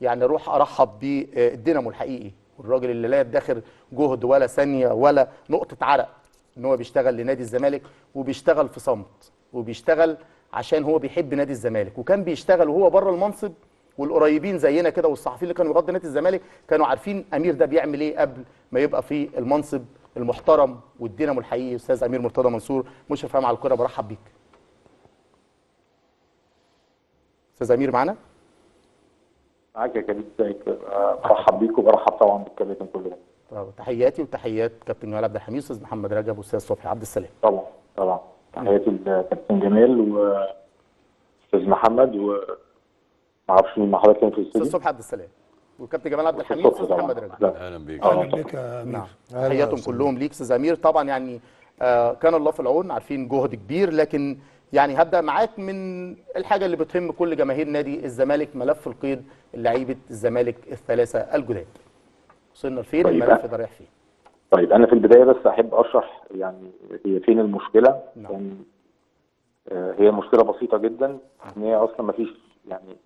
يعني أروح ارحب بالدينامو الحقيقي. والراجل اللي لا يدخر جهد ولا ثانية ولا نقطة عرق إن هو بيشتغل لنادي الزمالك وبيشتغل في صمت وبيشتغل عشان هو بيحب نادي الزمالك. وكان بيشتغل وهو بره المنصب والقريبين زينا كده والصحفيين اللي كانوا يغطوا نادي الزمالك كانوا عارفين أمير ده بيعمل إيه قبل ما يبقى في المنصب المحترم والدينامو الحقيقي أستاذ أمير مرتضى منصور. مشرف على الكرة برحب بيك. أستاذ أمير معانا؟ معاك يا ازيك آه، برحب بيك وبرحب طبعا بالكباتن كلهم طب تحياتي وتحيات كابتن جمال عبد الحميد أستاذ محمد رجب وأستاذ صبحي عبد السلام. طبعا طبعا. تحياتي لكابتن جمال واستاذ محمد و معرفش مين مع حضرتك في أستاذ الاستوديو صبحي عبد السلام. والكابتن جمال عبد الحميد طبعاً. محمد رجب. لا. أهلا بيك. أهلا بك يا أمير. نعم. تحياتهم. كلهم ليك أستاذ امير طبعا يعني آه كان الله في العون عارفين جهد كبير لكن يعني هبدأ معاك من الحاجة اللي بتهم كل جماهير نادي الزمالك ملف القيد لعيبة الزمالك الثلاثة الجداد. وصلنا لفين؟ طيب. الملف ده رايح فين؟ طيب أنا في البداية بس أحب أشرح يعني هي فين المشكلة. نعم. يعني آه، هي مشكلة بسيطة جدا. إن هي أصلا ما فيش يعني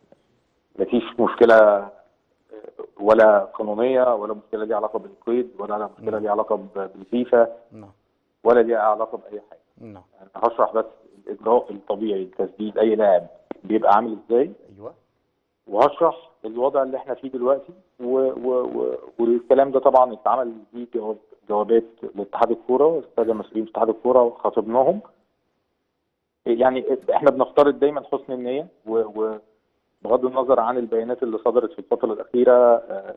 ما فيش مشكلة آه، ولا قانونية ولا مشكلة ليها علاقة بالقيد ولا مشكلة ليها علاقة بالفيفا نعم. ولا ليها علاقة بأي حاجة. نعم. أنا هشرح بس الاجراء الطبيعي لتسديد أي لاعب بيبقى عامل إزاي. أيوه. وهشرح الوضع اللي إحنا فيه دلوقتي و و و والكلام ده طبعا اتعمل فيه جواب جوابات لاتحاد الكورة والساده المسؤولين في اتحاد الكورة وخاطبناهم يعني إحنا بنفترض دايما حسن النية و- وبغض النظر عن البيانات اللي صدرت في الفترة الأخيرة آه،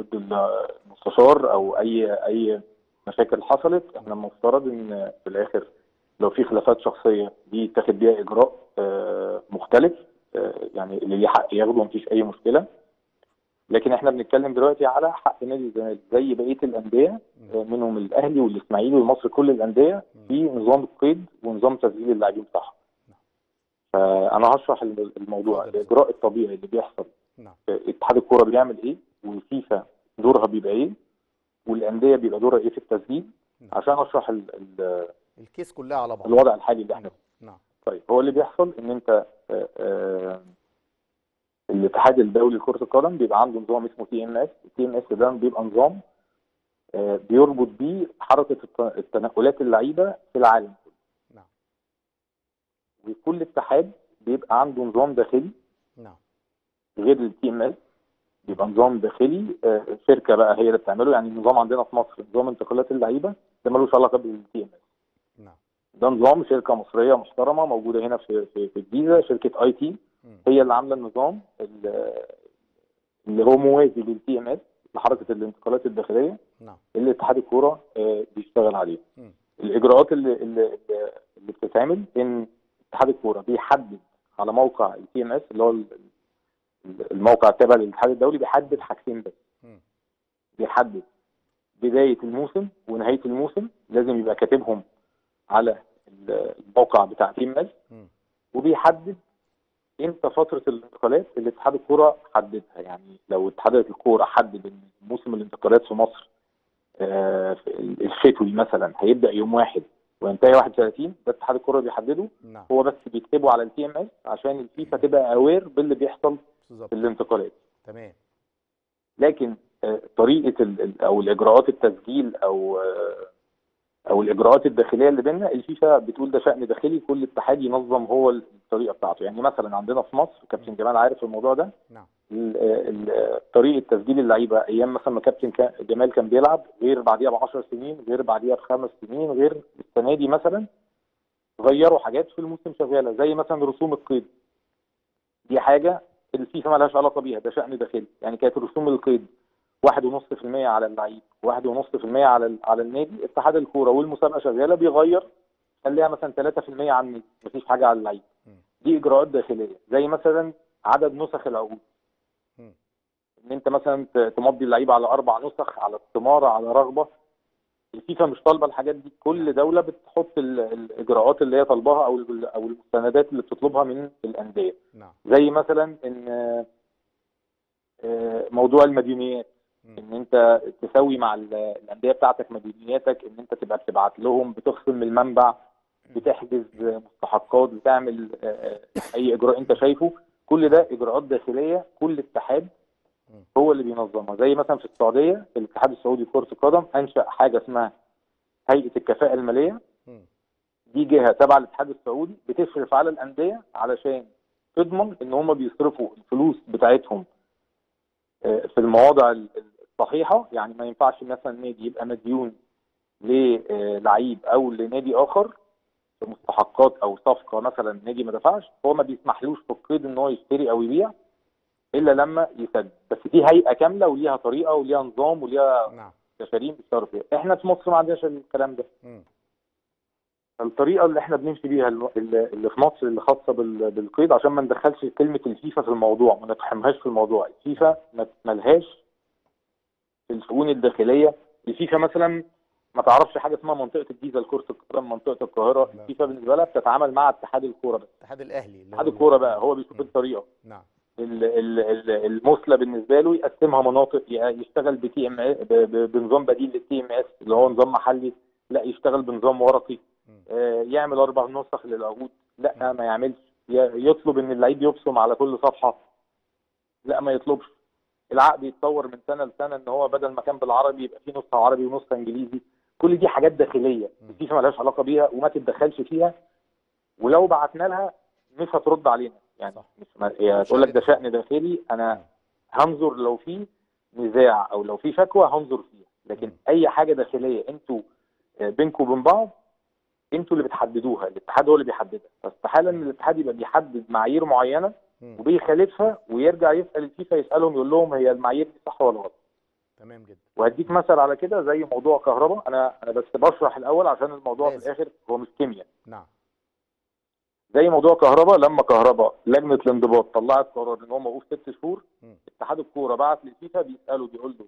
ضد المستشار أو اي أي مشاكل حصلت إحنا المفترض إن في الآخر لو في خلافات شخصية دي يتاخد بيها إجراء آه، مختلف آه، يعني اللي ليه حق ياخده مفيش أي مشكلة. لكن إحنا بنتكلم دلوقتي على حق نادي الزمالك زي بقية الأندية آه، منهم الأهلي والإسماعيلي والمصري كل الأندية في نظام القيد ونظام تسجيل اللاعبين بتاعهم. فانا هشرح الموضوع. الإجراء الطبيعي اللي بيحصل. نعم. اتحاد الكورة بيعمل إيه؟ والفيفا دورها بيبقى إيه؟ والأندية بيبقى دورها إيه في التسجيل؟ نعم. عشان أشرح ال ال ال case كلها على بعض. الوضع الحالي اللي إحنا فيه نعم. طيب هو اللي بيحصل إن أنت آه، آه، الاتحاد الدولي لكرة القدم بيبقى عنده نظام اسمه TMS ال TMS ده بيبقى نظام آه، بيربط بيه حركة الت- التنقلات اللعيبة في العالم نعم. وكل اتحاد بيبقى عنده نظام داخلي. نعم. غير ال TMS بيبقى نظام داخلي. شركه بقى هي اللي بتعمله. يعني النظام عندنا في مصر نظام انتقالات اللعيبة ده ملوش علاقة بال TMS نعم ده نظام شركة مصرية محترمة موجودة هنا في في, في الجيزة شركة IT. هي اللي عاملة النظام ال- اللي هو موازي لل TMS لحركة الانتقالات الداخلية نعم اللي اتحاد الكورة آه، بيشتغل عليه مم. الإجراءات اللي اللي, اللي بتتعمل إن اتحاد الكورة بيحدد على موقع ال TMS اللي هو ال- ال- الموقع التابع للاتحاد الدولي بيحدد حاجتين بس. بيحدد بداية الموسم ونهاية الموسم لازم يبقى كاتبهم على ال- الموقع بتاع TMS مم. وبيحدد إمتى فترة الانتقالات اللي اتحاد الكورة حددها. يعني لو اتحاد الكورة حدد إن موسم الانتقالات في مصر آه، الشتوي مثلا هيبدأ يوم واحد وينتهي 31 ده اتحاد الكورة بيحدده. نعم. هو بس بيكتبه على ال TMS عشان الفيفا تبقى aware باللي بيحصل بالظبط. في الانتقالات. تمام. لكن آه، طريقة أو الإجراءات التسجيل أو آه، أو الإجراءات الداخلية اللي بيننا الفيفا بتقول ده شأن داخلي كل اتحاد ينظم هو الطريقة بتاعته. يعني مثلا عندنا في مصر كابتن جمال عارف الموضوع ده؟ نعم. طريقة تسجيل اللعيبة أيام مثلا ما كابتن كا- جمال كان بيلعب غير بعديها ب 10 سنين غير بعديها بخمس سنين غير السنة دي مثلا غيروا حاجات في الموسم شغالة زي مثلا رسوم القيد. دي حاجة الفيفا ما لهاش علاقة بيها ده شأن داخلي. يعني كانت رسوم القيد. 1.5% على اللعيب 1.5% على على النادي اتحاد الكورة والمسابقة شغالة بيغير خليها مثلا 3% على النادي مفيش حاجة على اللعيب. دي إجراءات داخلية زي مثلا عدد نسخ العقود. إن أنت مثلا تمضي اللعيب على أربع نسخ على استمارة على رغبة الفيفا مش طالبة الحاجات دي كل دولة بتحط ال- الإجراءات اللي هي طالباها أو أو المستندات اللي بتطلبها من الأندية نعم زي مثلا إن آه، موضوع المديونيات. إن أنت تسوي مع ال- الأندية بتاعتك مديونياتك إن أنت تبقى بتبعت لهم بتخصم من المنبع بتحجز مستحقات بتعمل آه، أي إجراء أنت شايفه. كل ده إجراءات داخلية كل اتحاد هو اللي بينظمها. زي مثلا في السعودية الاتحاد السعودي لكرة القدم أنشأ حاجة اسمها هيئة الكفاءة المالية. دي جهة تبع الاتحاد السعودي بتشرف على الأندية علشان تضمن إن هم بيصرفوا الفلوس بتاعتهم آه، في المواضع الصحيحه يعني ما ينفعش مثلا نادي يبقى مديون للعيب أو لنادي آخر في مستحقات أو صفقة مثلا نادي ما دفعش هو ما بيسمحلوش في القيد إن هو يشتري أو يبيع إلا لما يسدد بس في هيئة كاملة وليها طريقة وليها نظام وليها نعم. مستشارين بيشتغلوا فيها. إحنا في مصر ما عندناش الكلام ده. مم. الطريقة اللي إحنا بنمشي بيها اللي في مصر اللي خاصة بال- بالقيد عشان ما ندخلش كلمة الفيفا في الموضوع ما نتحمهاش في الموضوع. الفيفا ما ملهاش الشؤون الداخلية. الفيفا مثلا ما تعرفش حاجة اسمها منطقة الجيزة لكره القدم منطقة القاهرة. الفيفا بالنسبة لها بتتعامل مع اتحاد الكورة بس. الاتحاد الأهلي اتحاد الكورة بقى هو بيشوف مم. الطريقة. نعم. ال- ال- ال- المثلى بالنسبة له يقسمها مناطق يشتغل ب TM بنظام بديل لل TMS اللي هو نظام محلي. لا يشتغل بنظام ورقي. آه، يعمل أربع نسخ للعقود. لا. ما يعملش. يطلب إن اللعيب يبصم على كل صفحة. لا ما يطلبش. العقد يتطور من سنة لسنة إن هو بدل ما كان بالعربي يبقى فيه نسخة عربي ونسخة إنجليزي كل دي حاجات داخلية. الفيفا مالهاش علاقة بيها وما تتدخلش فيها ولو بعتنا لها مش هترد علينا يعني. مش تقول لك ده شأن داخلي. أنا هنظر لو في نزاع أو لو في شكوى هنظر فيها لكن مم. أي حاجة داخلية أنتوا آه، بينكم وبين بعض أنتوا اللي بتحددوها الاتحاد هو اللي بيحددها فاستحالة إن الاتحاد يبقى بيحدد معايير معينة. وبيخالفها ويرجع يسأل الفيفا يسألهم يقول لهم هي المعايير دي صح ولا غلط تمام جدا وهديك مثل على كده زي موضوع كهرباء أنا أنا بس بشرح الأول عشان الموضوع في. الآخر هو مش كيمياء نعم زي موضوع كهرباء لما كهرباء لجنة الانضباط طلعت قرار إن هو موقوف ست شهور. اتحاد الكورة بعت للفيفا بيساله بيقول له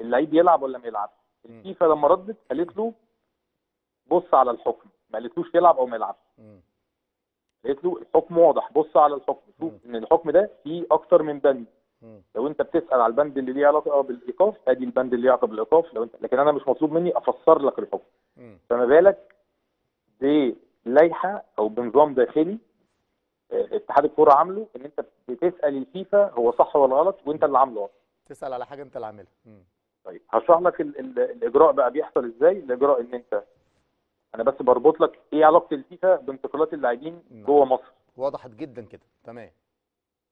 اللعيب يلعب ولا ما يلعبش. الفيفا لما ردت قالت له بص على الحكم ما قالتلوش يلعب أو ما يلعبش. قالت له الحكم واضح بص على الحكم شوف. إن الحكم ده فيه أكتر من بند. لو أنت بتسأل على البند اللي ليه علاقة بالإيقاف أدي البند اللي ليه علاقه بالايقاف لو انت لكن أنا مش مطلوب مني أفسر لك الحكم. فما بالك بلائحة أو بنظام داخلي آه، اتحاد الكورة عامله إن أنت بتسأل الفيفا هو صح ولا غلط وأنت اللي عامله غلط تسأل على حاجة أنت اللي عاملها. طيب هشرح لك ال ال الإجراء بقى بيحصل إزاي الإجراء إن أنت أنا بس بربط لك إيه علاقه الفيفا بانتقالات اللاعبين نعم. جوه مصر. وضحت جدا كده. تمام.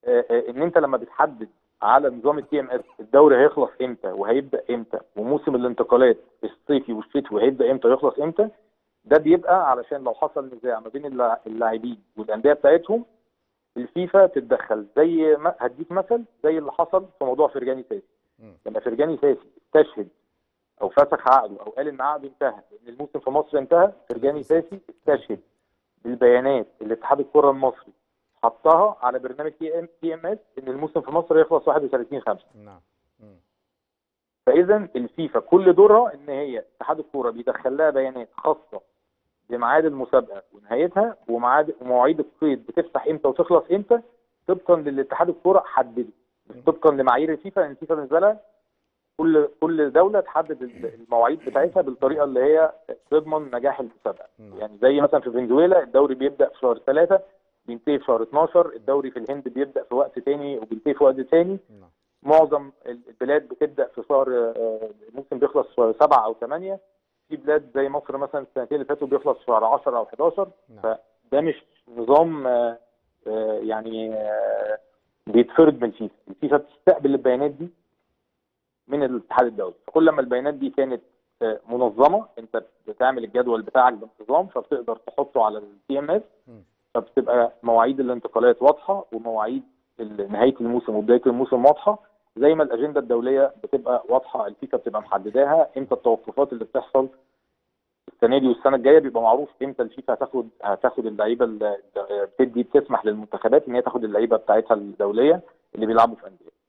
آه، آه، إن أنت لما بتحدد على نظام ال TMS الدوري هيخلص إمتى وهيبدأ إمتى وموسم الانتقالات الصيفي والشتوي هيبدا إمتى ويخلص إمتى ده بيبقى علشان لو حصل نزاع ما بين اللا- اللاعبين والأندية بتاعتهم الفيفا تتدخل. زي ما هديك مثل زي اللي حصل في موضوع فرجاني ساسي. لما فرجاني ساسي استشهد أو فسخ عقده أو قال إن عقده انتهى لأن الموسم في مصر انتهى فرجاني ساسي استشهد بالبيانات اللي اتحاد الكرة المصري حطها على برنامج TM TMS إن الموسم في مصر يخلص 31 5 نعم. فإذا الفيفا كل دورها إن هي اتحاد الكوره بيدخل لها بيانات خاصة بميعاد المسابقة ونهايتها وميعاد ومواعيد القيد بتفتح إمتى وتخلص إمتى طبقا للي اتحاد الكوره حدده طبقا لمعايير الفيفا لأن الفيفا بالنسبة لها كل كل دولة تحدد المواعيد بتاعتها بالطريقة اللي هي تضمن نجاح المسابقه. يعني زي مثلا في فنزويلا الدوري بيبدأ في شهر ثلاثة بينتهي في شهر 12 الدوري في الهند بيبدأ في وقت تاني وبينتهي في وقت تاني. نعم معظم البلاد بتبدأ في شهر آه، الموسم بيخلص في شهر 7 أو 8 في بلاد زي مصر مثلا السنتين اللي فاتوا بيخلص في شهر 10 أو 11 نعم. فده مش نظام آه، آه، يعني بيتفرض من الفيفا الفيفا بتستقبل البيانات دي. من الاتحاد الدولي فكل ما البيانات دي كانت آه، منظمة انت بتعمل الجدول بتاعك بانتظام فبتقدر تحطه على ال TMS. فبتبقى مواعيد الانتقالات واضحة ومواعيد نهاية الموسم وبداية الموسم واضحة زي ما الأجندة الدولية بتبقى واضحة الفيفا بتبقى محدداها إمتى التوقفات اللي بتحصل السنة دي والسنة الجاية بيبقى معروف إمتى الفيفا هتاخد هتاخد اللعيبة اللي بتدي بتسمح للمنتخبات إن هي تاخد اللعيبة بتاعتها الدولية اللي بيلعبوا في أندية.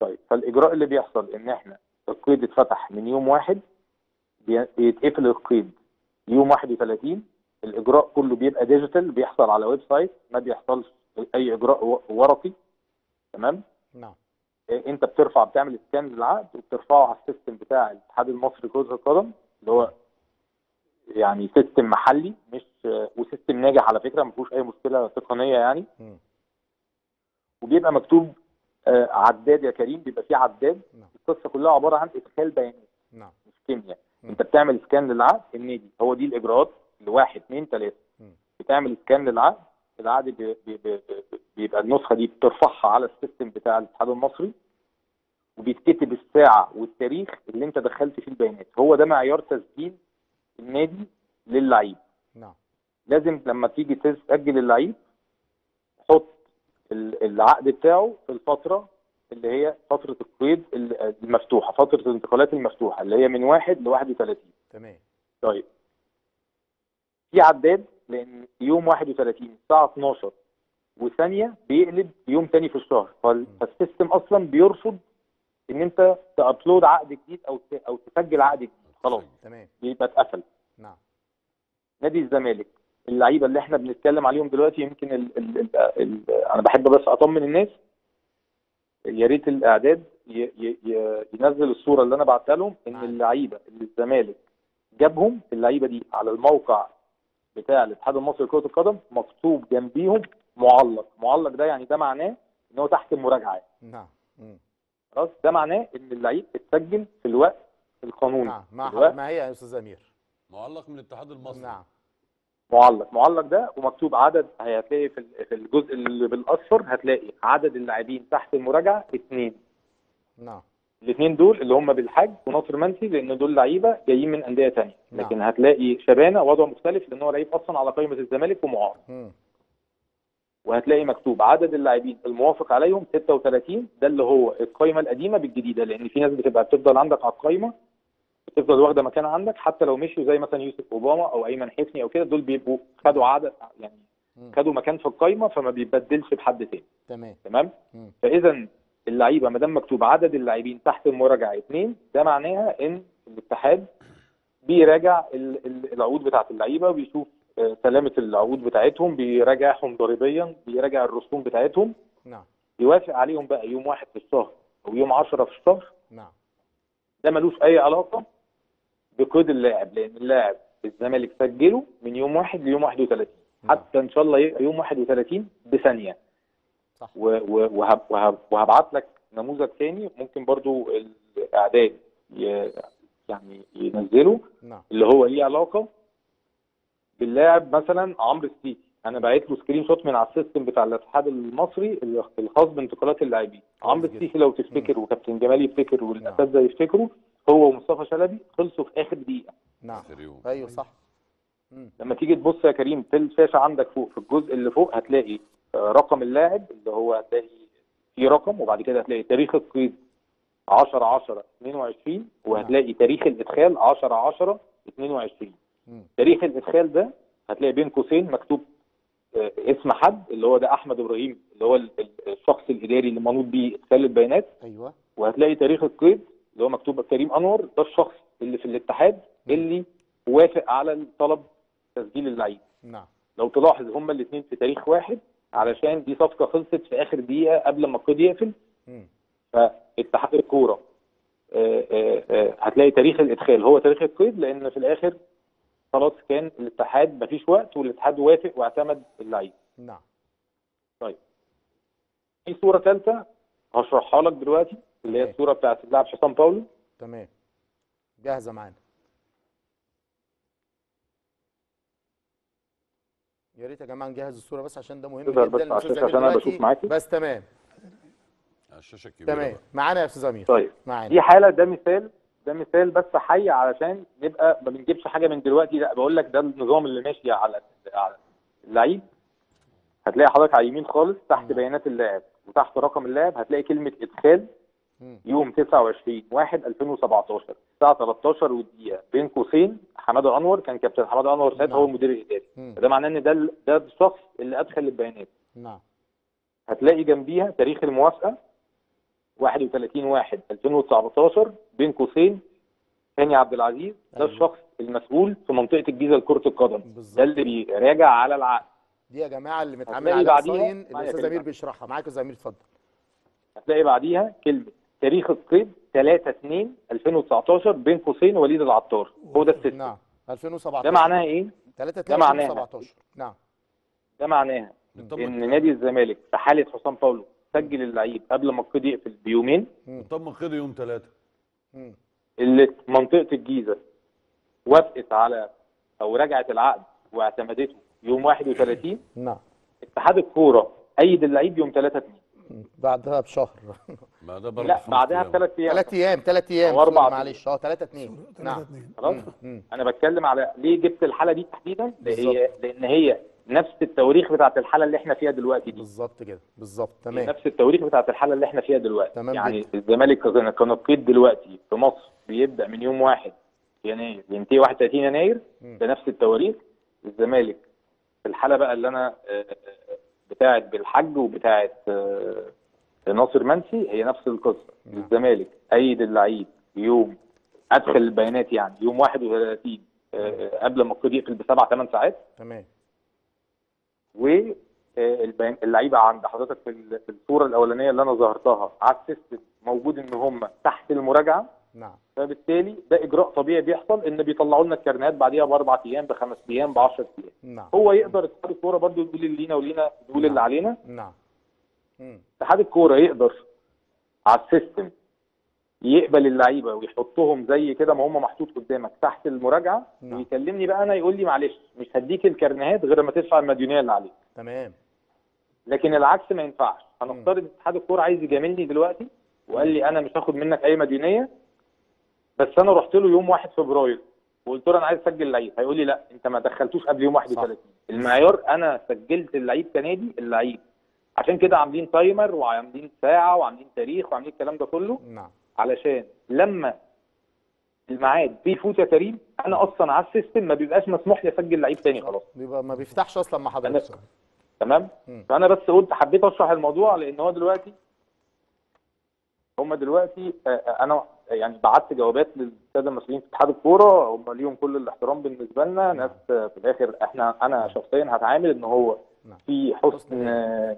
طيب فالإجراء اللي بيحصل إن إحنا القيد اتفتح من يوم واحد بي- بيتقفل القيد يوم 31 الإجراء كله بيبقى digital بيحصل على website ما بيحصلش أي إجراء ورقي. تمام؟ نعم. إيه، أنت بترفع بتعمل scan للعقد وبترفعه على ال system بتاع الاتحاد المصري لكرة القدم اللي هو يعني system محلي مش و system ناجح على فكرة ما فيهوش أي مشكلة تقنية يعني. مم. وبيبقى مكتوب آه عداد يا كريم بيبقى فيه عداد. نعم. القصة كلها عبارة عن إدخال بيانات. نعم. مش كيمياء. مم. أنت بتعمل scan للعقد النادي. هو دي الإجراءات لواحد اثنين ثلاثة. بتعمل scan للعقد العقد بي- بي- بي- بي- بيبقى النسخة دي بترفعها على ال system بتاع الاتحاد المصري وبيتكتب الساعة والتاريخ اللي أنت دخلت فيه البيانات. هو ده معيار تسجيل النادي للعيب. نعم. لازم لما تيجي تسجل اللعيب حط العقد بتاعه في الفترة اللي هي فترة القيد ال- المفتوحة فترة الانتقالات المفتوحة اللي هي من 1 ل 31 تمام. طيب. في عداد لأن يوم 31 الساعة 12 وثانية بيقلب يوم تاني في الشهر. فال- فال system أصلا بيرفض إن أنت ت upload عقد جديد أو أو تسجل عقد جديد. خلاص. تمام. بيبقى اتقفل. نعم. نادي الزمالك. اللعيبة اللي إحنا بنتكلم عليهم دلوقتي يمكن ال ال ال ال أنا بحب بس أطمن الناس. يا ريت الإعداد ي ي ي ينزل الصورة اللي أنا بعتها لهم إن معاك. اللعيبة اللي الزمالك جابهم اللعيبة دي على الموقع بتاع الاتحاد المصري لكرة القدم مكتوب جنبيهم معلق. معلق ده يعني ده معناه إن هو تحت المراجعة نعم. مم. خلاص؟ ده معناه إن اللعيب اتسجل في الوقت القانوني. نعم. ما, الوقت ما هي يا أستاذ أمير؟ معلق من الاتحاد المصري. نعم. معلق. معلق ده ومكتوب عدد هتلاقي في ال- في الجزء اللي بالأصفر هتلاقي عدد اللاعبين تحت المراجعة اثنين نعم. الاثنين دول اللي هم بالحاج وناصر منسي لأن دول لعيبة جايين من أندية ثانية نعم. لكن هتلاقي شبانة وضعه مختلف لأن هو لعيب أصلا على قائمة الزمالك ومعار. وهتلاقي مكتوب عدد اللاعبين الموافق عليهم 36 ده اللي هو القائمه القديمة بالجديدة لأن في ناس بتبقى بتفضل عندك على القائمه بتفضل واخدة مكان عندك حتى لو مشيوا زي مثلا يوسف أوباما أو أيمن حفني أو كده دول بيبقوا خدوا عدد يعني. خدوا مكان في القائمه فما بيبدلش بحد تاني. تمام. تمام. فاذا اللعيبة ما دام مكتوب عدد اللاعبين تحت المراجعه اثنين ده معناها إن الاتحاد بيراجع ال- ال- العقود بتاعت اللعيبة وبيشوف آه، سلامة العقود بتاعتهم بيراجعهم ضريبيا بيراجع الرسوم بتاعتهم. نعم. يوافق عليهم بقى يوم واحد في الشهر أو يوم 10 في الشهر. نعم. ده ملوش أي علاقة بقيد اللاعب لأن اللاعب الزمالك سجله من يوم واحد ليوم 31 نعم. حتى إن شاء الله يبقى يوم 31 بثانية. صح. وهبعت لك نموذج تاني ممكن برضو الإعداد يعني ينزله. نعم. اللي هو ليه علاقة باللاعب مثلا عمرو السيسي. أنا بعت له screenshot من على ال system بتاع الاتحاد المصري الخاص بانتقالات اللاعبين. عمرو. السيسي لو تفتكر وكابتن جمال يفتكر والاساتذه يفتكروا هو ومصطفى شلبي خلصوا في آخر دقيقة. نعم. آخر يوم. أيوه صح. لما تيجي تبص يا كريم في الشاشه عندك فوق في الجزء اللي فوق هتلاقي آه، رقم اللاعب اللي هو هتلاقي في رقم وبعد كده هتلاقي تاريخ القيد 10 10 22 وهتلاقي تاريخ الإدخال 10 10 22 مم. تاريخ الإدخال ده هتلاقي بين قوسين مكتوب آه، اسم حد اللي هو ده أحمد إبراهيم اللي هو ال- ال- الشخص الإداري اللي منوط بيه إدخال البيانات. أيوه. وهتلاقي تاريخ القيد اللي هو مكتوب كريم أنور ده الشخص اللي في الاتحاد اللي وافق على الطلب تسجيل اللعيب. نعم. لو تلاحظ هما الاثنين في تاريخ واحد علشان دي صفقة خلصت في آخر دقيقة قبل ما القيد يقفل. فاتحاد الكورة آه، آه، آه، هتلاقي تاريخ الإدخال هو تاريخ القيد لأن في الآخر خلاص كان الاتحاد مفيش وقت والاتحاد وافق واعتمد اللعيب. نعم. في صورة ثالثه هشرحها لك دلوقتي. اللي هي. الصورة بتاعت اللاعب حسام باولو تمام جاهزة معانا يا ريت يا جماعة نجهز الصورة بس عشان ده مهم جدا بس عشان أنا دلوقتي. بشوف معاكي. بس تمام على الشاشة الكبيرة تمام. معانا يا أستاذ أمير طيب معانا دي حالة ده مثال ده مثال بس حي علشان نبقى ما بنجيبش حاجة من دلوقتي لا بقول لك ده النظام اللي ماشي على على اللعيب هتلاقي حضرتك على اليمين خالص تحت. بيانات اللاعب وتحت رقم اللاعب هتلاقي كلمة إدخال. يوم 29 1 2017 الساعة 13 والدقيقة بين قوسين حمادة انور كان كابتن حمادة انور ساعتها نعم. هو المدير الإداري. فده معناه إن ده ده الشخص اللي أدخل البيانات نعم. هتلاقي جنبيها تاريخ الموافقة 31 1 2019 بين قوسين هاني عبد العزيز. ده أيوة. الشخص المسؤول في منطقة الجيزة لكرة القدم. ده بالظبط اللي بيراجع على العقد. دي يا جماعة اللي متعامل عليها معايا الاستاذ. أمير بيشرحها. معاك يا أمير اتفضل. هتلاقي بعديها كلمة. تاريخ القيد 3 2 2019 بين قوسين وليد العطار. هو ده السيستم نعم. 2017 ده معناها إيه؟ 3 ده معناها. 2017 نعم. ده معناها إن نادي الزمالك في حالة حسام باولو سجل اللعيب قبل ما القيد يقفل بيومين. طب ما خدوا يوم ثلاثة مم. اللي منطقة الجيزة وافقت على أو رجعت العقد واعتمدته يوم 31 نعم. اتحاد الكورة أيد اللعيب يوم 3 2 مم. بعدها بشهر. ما ده برضه لا بعدها أيام. بثلاث أيام. ثلاث أيام ثلاث أيام. سوري، معلش. آه 3 2 نعم. خلاص. أنا بتكلم على ليه جبت الحالة دي تحديدا؟ لأن هي نفس التواريخ بتاعت الحالة اللي إحنا فيها دلوقتي دي. بالظبط كده. بالظبط. تمام. نفس التواريخ بتاعت الحالة اللي إحنا فيها دلوقتي. تمام يعني. الزمالك القيد دلوقتي في مصر بيبدأ من يوم 1 يناير ينتهي 31 يناير. بنفس التواريخ. الزمالك في الحالة بقى اللي أنا آه، آه، بتاعت بالحج وبتاعت آه، ناصر منسي هي نفس القصة. نعم. الزمالك ايد اللعيب يوم أدخل البيانات يعني يوم 31 آه، قبل ما القيد يقفل بسبع ثمان ساعات. تمام. واللعيبه عند حضرتك في الصورة الأولانية اللي أنا ظهرتها على السيستم موجود إن هم تحت المراجعة. نعم. فبالتالي ده إجراء طبيعي بيحصل إن بيطلعوا لنا الكارنيهات بعديها بأربع أيام بخمس أيام ب 10 أيام. نعم. هو يقدر اتحاد الكورة برضه يقول اللي لينا ولينا يقول اللي علينا. نعم. اتحاد الكورة يقدر على السيستم يقبل اللعيبة ويحطهم زي كده ما هم محطوط قدامك تحت المراجعة نعم. ويكلمني بقى أنا يقول لي معلش مش هديك الكارنيهات غير ما تدفع المديونية اللي عليك. تمام. لكن العكس ما ينفعش. هنفترض اتحاد الكورة عايز يجاملني دلوقتي وقال لي أنا مش هاخد منك أي مديونية بس أنا رحت له يوم 1 فبراير وقلت له أنا عايز أسجل لعيب. هيقول لي لا أنت ما دخلتوش قبل يوم 31 المعيار أنا سجلت اللعيب كنادي اللعيب. عشان كده عاملين timer وعاملين ساعة وعاملين تاريخ وعاملين الكلام ده كله. نعم. علشان لما الميعاد بيفوت يا كريم أنا أصلا على ال system ما بيبقاش مسموح لي أسجل لعيب تاني خلاص. بيبقى ما بيفتحش أصلا مع حضرتك. تمام. فأنا بس قلت حبيت أشرح الموضوع لأن هو دلوقتي هم دلوقتي آه، آه، أنا يعني بعت جوابات للساده المسؤولين في اتحاد الكورة هم ليهم كل الاحترام بالنسبة لنا. ناس آه، في الآخر إحنا أنا شخصيا هتعامل إن هو نعم. في حسن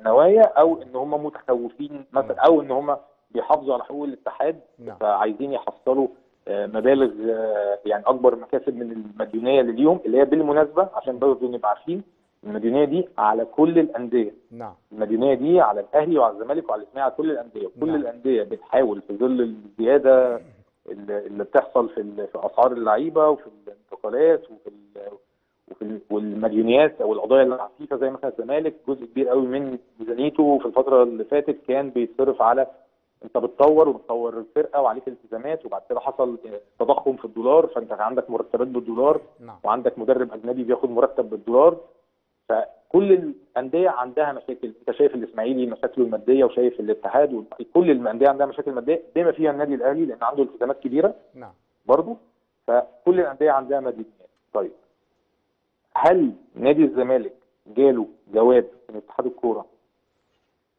نوايا أو إن هم متخوفين مثلا أو إن هم بيحافظوا على حقوق الاتحاد نعم. فعايزين يحصلوا آه، مبالغ آه، يعني أكبر مكاسب من المديونية اللي ليهم اللي هي بالمناسبة عشان برضه نبقى عارفين. المديونيه دي على كل الأندية. نعم. المديونيه دي على الأهلي وعلى الزمالك وعلى الاسماعيلي على كل الأندية. وكل نعم. الأندية بتحاول في ظل الزيادة اللي بتحصل في في أسعار اللعيبة وفي الانتقالات وفي وفي ال- والمديونيات أو القضايا الفيفا زي مثلا الزمالك جزء كبير قوي من ميزانيته في الفترة اللي فاتت كان بيتصرف على أنت بتطور وبتطور الفرقة وعليك التزامات وبعد كده حصل تضخم في الدولار فأنت عندك مرتبات بالدولار نعم. وعندك مدرب أجنبي بياخد مرتب بالدولار. فكل الأندية عندها مشاكل. أنت شايف الإسماعيلي مشاكله المادية وشايف الاتحاد وكل الأندية عندها مشاكل مادية بما فيها النادي الأهلي لأن عنده التزامات كبيرة نعم. برضه فكل الأندية عندها مديونيات طيب هل نادي الزمالك جاله جواب من اتحاد الكورة؟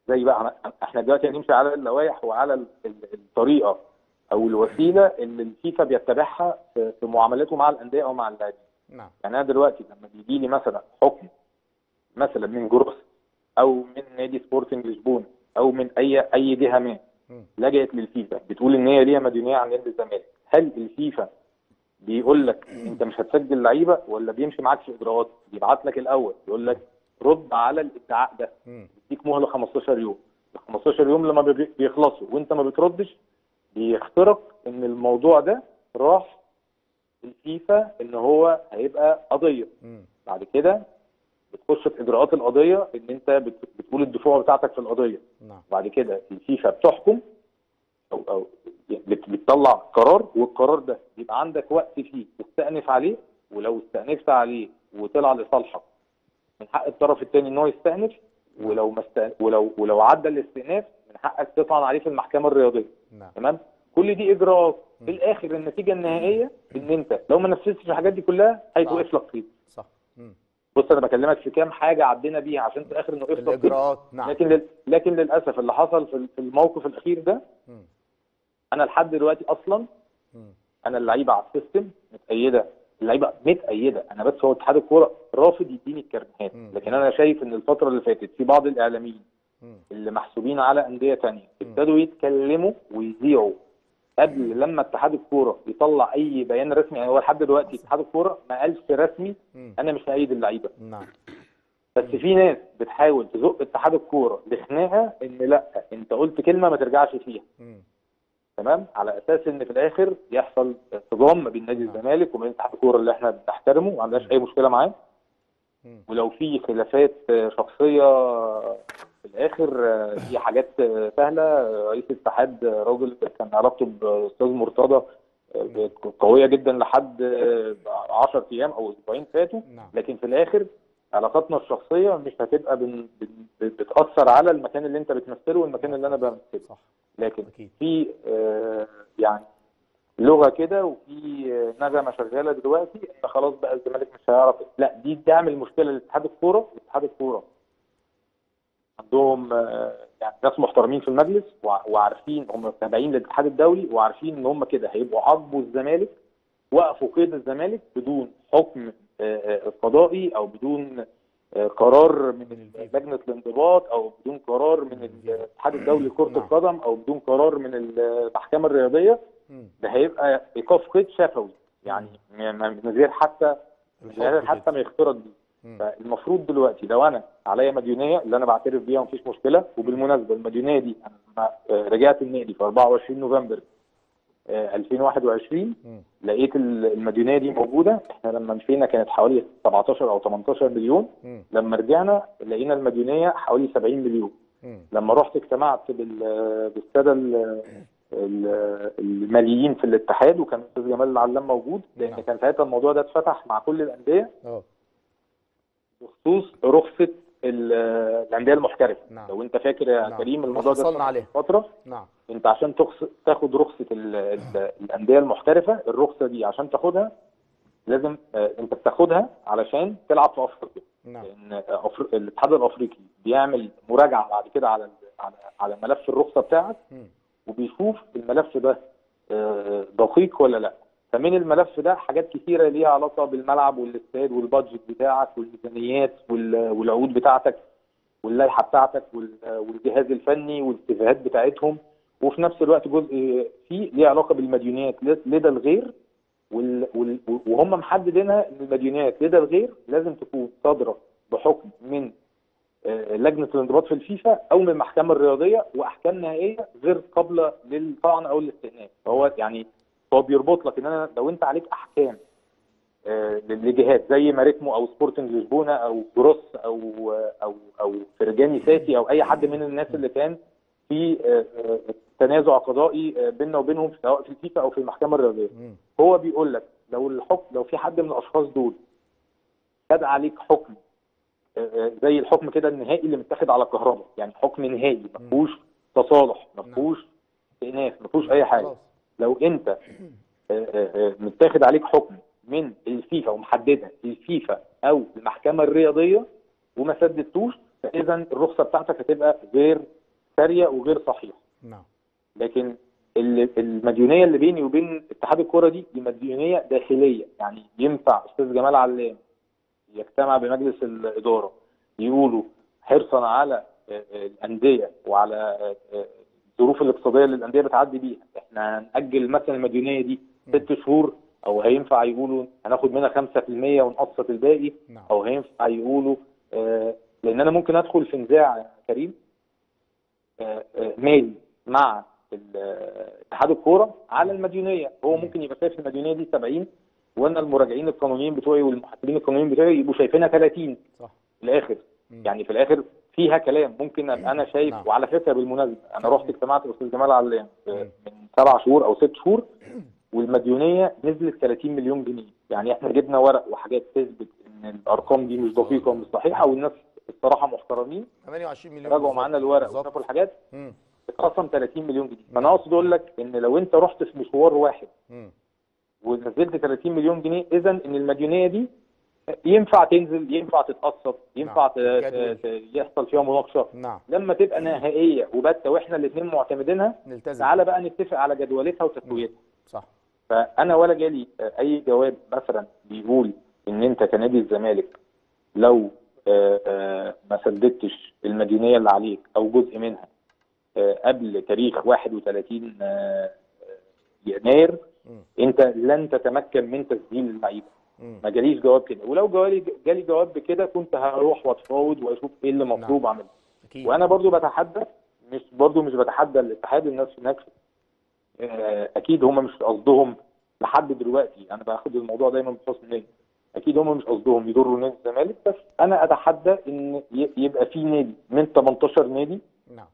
زي بقى إحنا دلوقتي هنمشي على اللوائح وعلى ال- ال- الطريقة أو الوسيلة اللي الفيفا بيتبعها في في معاملاته مع الأندية أو مع اللاعبين نعم. يعني أنا دلوقتي لما بيجي لي مثلا حكم مثلا من جروس أو من نادي سبورتنج لشبونه أو من أي أي جهة ما. لجأت للفيفا. بتقول إن هي ليها مديونية عن نادي الزمالك. هل الفيفا بيقول لك أنت مش هتسجل لعيبة ولا بيمشي معاك في إجراءات؟ بيبعت لك الأول. يقول لك رد على الادعاء ده. مم. يديك مهلة 15 يوم. ال 15 يوم لما بي- بيخلصوا. وأنت ما بتردش. بيخترق إن الموضوع ده راح الفيفا إن هو هيبقى قضية. بعد كده بتخش في إجراءات القضية إن أنت بت- بتقول الدفوع بتاعتك في القضية. نعم. بعد كده الفيفا بتحكم أو أو بت- بتطلع قرار والقرار ده بيبقى عندك وقت فيه تستأنف عليه ولو استأنفت عليه وطلع لصالحك من حق الطرف الثاني إن هو يستأنف ولو ما است... ولو ولو عدى الاستئناف من حقك تطعن عليه في المحكمة الرياضية. نعم. تمام؟ كل دي إجراءات. في الآخر النتيجة النهائية إن أنت لو ما نفذتش الحاجات دي كلها هيتوقف لك قيد صح. مم. بص أنا بكلمك في كام حاجة عدينا بيها عشان في الآخر لك قيد الإجراءات نعم لكن لل... لكن للأسف اللي حصل في الموقف الأخير ده مم. أنا لحد دلوقتي أصلا مم. أنا اللعيبة على ال system متقيدة اللعيبة متقيدة أنا بس هو اتحاد الكورة رافض يديني الكرنيهات مم. لكن أنا شايف إن الفترة اللي فاتت في بعض الإعلاميين. اللي محسوبين على أندية تانية ابتدوا يتكلموا ويذيعوا قبل لما اتحاد الكوره يطلع اي بيان رسمي يعني هو لحد دلوقتي اتحاد الكوره ما قالش رسمي. أنا مش هأيد اللعيبة. نعم. بس في ناس بتحاول تزق اتحاد الكوره لخناقه إن لأ أنت قلت كلمة ما ترجعش فيها. تمام؟ على أساس إن في الآخر يحصل صدام ما بين نادي الزمالك وبين اتحاد الكوره اللي إحنا بنحترمه وما عندناش أي مشكلة معاه. ولو في خلافات شخصية في الآخر آه، دي حاجات آه، سهلة. آه، رئيس الاتحاد آه، راجل كان علاقته بأستاذ مرتضى آه، قوية جدا لحد 10 أيام أو أسبوعين فاتوا. نعم. لكن في الآخر علاقاتنا الشخصية مش هتبقى بن... بن... بتأثر على المكان اللي أنت بتمثله والمكان اللي أنا بمثله. لكن في آه، يعني لغة كده وفي آه، نغمة شغالة دلوقتي خلاص بقى الزمالك مش هيعرف لا دي تعمل مشكلة لاتحاد الكورة. اتحاد الكورة عندهم آه، يعني ناس محترمين في المجلس وع- وعارفين هم تابعين للاتحاد الدولي وعارفين إن هم كده هيبقوا عاقبوا الزمالك وقفوا قيد الزمالك بدون حكم آه، آه، قضائي أو بدون قرار من. لجنه الانضباط أو بدون قرار من الاتحاد الدولي لكرة نعم. القدم أو بدون قرار من المحكمة الرياضية. ده هيبقى إيقاف قيد شفوي يعني من غير حتى من غير حتى. ما يخترق بيه. فالمفروض دلوقتي لو أنا عليا مديونية اللي أنا بعترف بيها ومفيش مشكلة وبالمناسبة المديونية دي أنا لما آه، رجعت النادي في 24 نوفمبر آه، 2021 مم. لقيت ال- المديونية دي موجودة إحنا لما مشينا كانت حوالي 17 أو 18 مليون. لما رجعنا لقينا المديونية حوالي 70 مليون. لما رحت اجتمعت بال- بالسادة ال- ال- الماليين في الاتحاد وكان الاستاذ جمال العلام موجود لأن نعم. كان ساعتها الموضوع ده اتفتح مع كل الأندية أه بخصوص رخصة ال- الانديه المحترفة. نعم. لو انت فاكر يا نعم. كريم الموضوع ده فترة. نعم. انت عشان تخص... تاخد رخصة ال... ال... الانديه المحترفة الرخصة دي عشان تاخدها لازم آه، انت بتاخدها علشان تلعب في افريقيا. نعم. لأن أفر... الاتحاد الأفريقي بيعمل مراجعة بعد كده على على على ملف الرخصة بتاعك مم. وبيشوف الملف ده آه، دقيق ولا لأ. فمن الملف ده حاجات كتيرة ليها علاقة بالملعب والاستاد والبادجت بتاعك والميزانيات وال- والعقود بتاعتك واللائحة بتاعتك وال- والجهاز الفني والاتفاقات بتاعتهم. وفي نفس الوقت جزء فيه ليه علاقة بالمديونيات لدى الغير. وهم محددينها إن المديونيات لدى الغير؟ لازم تكون صادرة بحكم من آه، لجنة الانضباط في الفيفا أو من المحكمة الرياضية وأحكام نهائية غير قابلة للطعن أو الاستئناف فهو يعني هو بيربط لك إن أنا لو أنت عليك أحكام آه، لجهات زي ماريتمو أو سبورتنج لشبونة أو جروس أو أو أو فرجاني ساسي أو أي حد من الناس اللي كان في آه، آه، تنازع قضائي آه، بيننا وبينهم سواء في الفيفا أو في المحكمة الرياضية. هو بيقول لك لو الحكم لو في حد من الأشخاص دول خد عليك حكم آه، آه، زي الحكم كده النهائي اللي متاخد على الكهرباء يعني حكم نهائي ما فيهوش تصالح ما فيهوش استئناف ما فيهوش أي حاجة. لو انت آه، آه، آه، متاخد عليك حكم من الفيفا ومحددها الفيفا أو المحكمة الرياضية وما سددتوش فاذا الرخصة بتاعتك هتبقى غير سارية وغير صحيحة. نعم. لكن ال- المديونية اللي بيني وبين اتحاد الكورة دي دي مديونية داخلية. يعني ينفع أستاذ جمال علام يجتمع بمجلس الإدارة يقولوا حرصا على الأندية وعلى الظروف الاقتصادية اللي الأندية بتعدي بيها. إحنا هنأجل مثلا المديونية دي ست شهور أو هينفع يقولوا هناخد منها 5% ونقسط الباقي نعم. أو هينفع يقولوا آه، لأن أنا ممكن أدخل في نزاع كريم آه، آه، مالي مع آه، اتحاد الكورة على المديونية. هو ممكن يبقى شايف المديونية دي 70 وأنا المراجعين القانونيين بتوعي والمحاسبين القانونيين بتوعي يبقوا شايفينها 30 صح. في الآخر. يعني في الآخر فيها كلام ممكن أبقى أنا شايف نعم. وعلى فكرة بالمناسبة أنا رحت اجتمعت بأستاذ جمال علام. من سبع شهور أو ست شهور والمديونية نزلت 30 مليون جنيه يعني إحنا جبنا ورق وحاجات تثبت إن الأرقام دي مش دقيقة ومش صحيحة والناس الصراحة محترمين 28 مليون راجعوا. معانا الورق. وشافوا الحاجات. اتقسم 30 مليون جنيه فانا أقصد أقول لك إن لو أنت رحت في مشوار واحد. ونزلت 30 مليون جنيه اذا إن المديونية دي ينفع تنزل ينفع ينفع نعم. ت- جدول. ت- يحصل فيها مناقشة نعم لما تبقى نهائية وباته وإحنا الاثنين معتمدينها نلتزم تعالى بقى نتفق على جدولتها وتسويتها صح فأنا ولا جالي أي جواب مثلا بيقول إن أنت كنادي الزمالك لو آه، آه، ما سددتش المديونيه اللي عليك أو جزء منها آه، قبل تاريخ 31 آه، آه، يناير. أنت لن تتمكن من تسجيل اللعيبة. ما جاليش جواب كده. ولو جالي جالي جواب بكده كنت هروح واتفاوض وأشوف إيه اللي مطلوب أعمله. أكيد. وأنا برضو بتحدى مش برضو مش بتحدى الاتحاد الناس هناك. آه، أكيد هم مش قصدهم لحد دلوقتي. أنا باخد الموضوع دايما بحسن نية. أكيد هم مش قصدهم يضروا نادي الزمالك بس أنا اتحدى إن يبقى في نادي من 18 نادي نعم.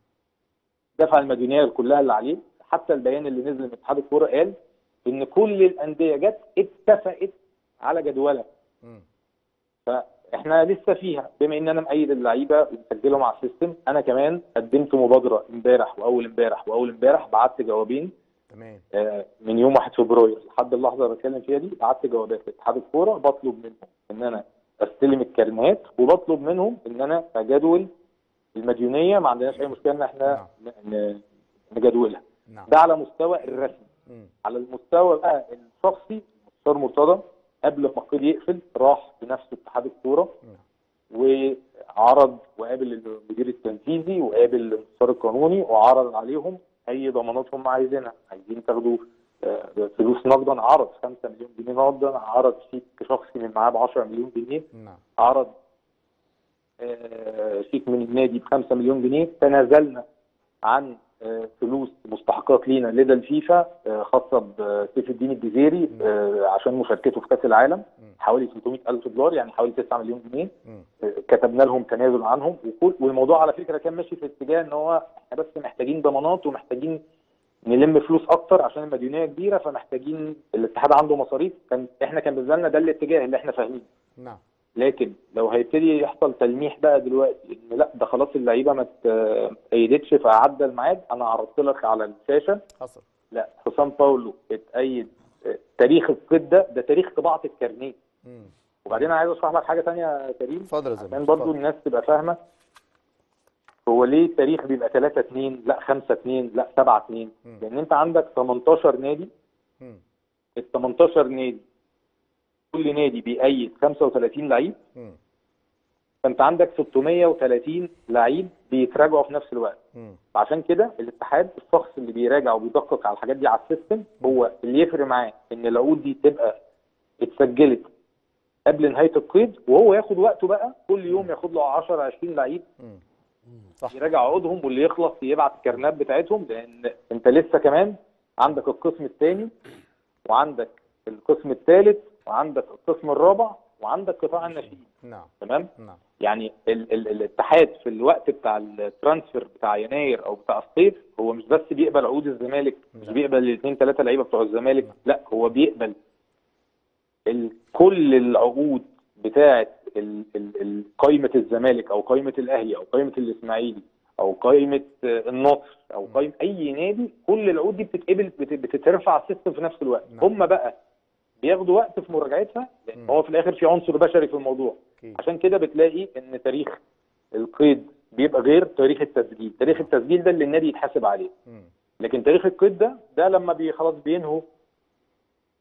دفع المديونيه كلها اللي عليه. حتى البيان اللي نزل من اتحاد الكورة قال إن كل الأندية جت اتفقت على جدولها مم. فإحنا لسه فيها. بما إن أنا مأيد اللعيبة ومسجلهم على السيستم أنا كمان قدمت مبادرة امبارح وأول امبارح وأول امبارح بعت جوابين تمام. آه، من يوم 1 فبراير. لحد اللحظة اللي بتكلم فيها دي بعت جوابات لاتحاد الكورة بطلب منهم إن أنا أستلم الكارنيهات وبطلب منهم إن أنا أجدول المديونية. ما عندناش أي مشكلة إن إحنا ن- ن- نجدولها. نعم. ده على مستوى الرسمي. على المستوى بقى الشخصي مستر مرتضى قبل ما القيد يقفل راح بنفسه اتحاد الكورة. وعرض وقابل المدير التنفيذي وقابل المستشار القانوني وعرض عليهم أي ضمانات هم عايزينها عايزين تاخدوا آه، فلوس نقدا عرض 5 مليون جنيه نقدا عرض شيك شخصي من معاه ب 10 مليون جنيه نعم عرض آه، شيك من النادي ب 5 مليون جنيه تنازلنا عن فلوس مستحقات لينا لدى الفيفا آه، خاصة بسيف الدين الجزيري آه، عشان مشاركته في كأس العالم. حوالي 300 ألف دولار يعني حوالي 9 مليون جنيه. آه، كتبنا لهم تنازل عنهم. وكل والموضوع على فكرة كان ماشي في اتجاه إن هو إحنا بس محتاجين ضمانات ومحتاجين نلم فلوس أكتر عشان المديونية كبيرة فمحتاجين الاتحاد عنده مصاريف. كان إحنا كان بالنسبة لنا ده الاتجاه اللي إحنا فاهمينه. نعم. لكن لو هيبتدي يحصل تلميح بقى دلوقتي إن لا ده خلاص اللعيبة ما ت- ايدتش فعدى الميعاد أنا عرضت لك على الشاشه حصل لا حسام باولو اتأيد آه، تاريخ القيد ده ده تاريخ طباعه الكارنيه. وبعدين أنا عايز أشرح لك حاجة ثانية يا كريم اتفضل يا زلمه عشان اتفضل. الناس تبقى فاهمة هو ليه التاريخ بيبقى 3 2 لا 5 2 لا 7 2 مم. لأن أنت عندك 18 نادي. ال 18 نادي كل نادي بيأيد 35 لعيب. فأنت عندك 630 لعيب بيتراجعوا في نفس الوقت. عشان كده الاتحاد الشخص اللي بيراجع وبيدقق على الحاجات دي على السيستم هو اللي يفرق معاه إن العقود دي تبقى اتسجلت قبل نهاية القيد وهو ياخد وقته بقى كل يوم ياخد له 10 20 لعيب. صح يراجع عقودهم واللي يخلص يبعت الكارنات بتاعتهم لأن أنت لسه كمان عندك القسم الثاني وعندك القسم الثالث وعندك القسم الرابع وعندك قطاع الناشئين نعم. تمام؟ نعم. يعني ال ال الاتحاد في الوقت بتاع الترانسفير بتاع يناير أو بتاع الصيف هو مش بس بيقبل عقود الزمالك مش لا. بيقبل الاثنين ثلاثة لعيبة بتوع الزمالك لا هو بيقبل ال كل العقود بتاعه ال- ال- ال- قائمة الزمالك أو قائمة الأهلي أو قائمة الإسماعيلي أو قائمة النصر أو قائمة أي نادي كل العقود دي بتتقبل بت- بتترفع على ال system في نفس الوقت. نعم. هم بقى بياخدوا وقت في مراجعتها لأن. هو في الآخر في عنصر بشري في الموضوع أكيد عشان كده بتلاقي إن تاريخ القيد بيبقى غير تاريخ التسجيل تاريخ التسجيل ده اللي النادي يتحاسب عليه مم. لكن تاريخ القيد ده ده لما بي خلاص بينهوا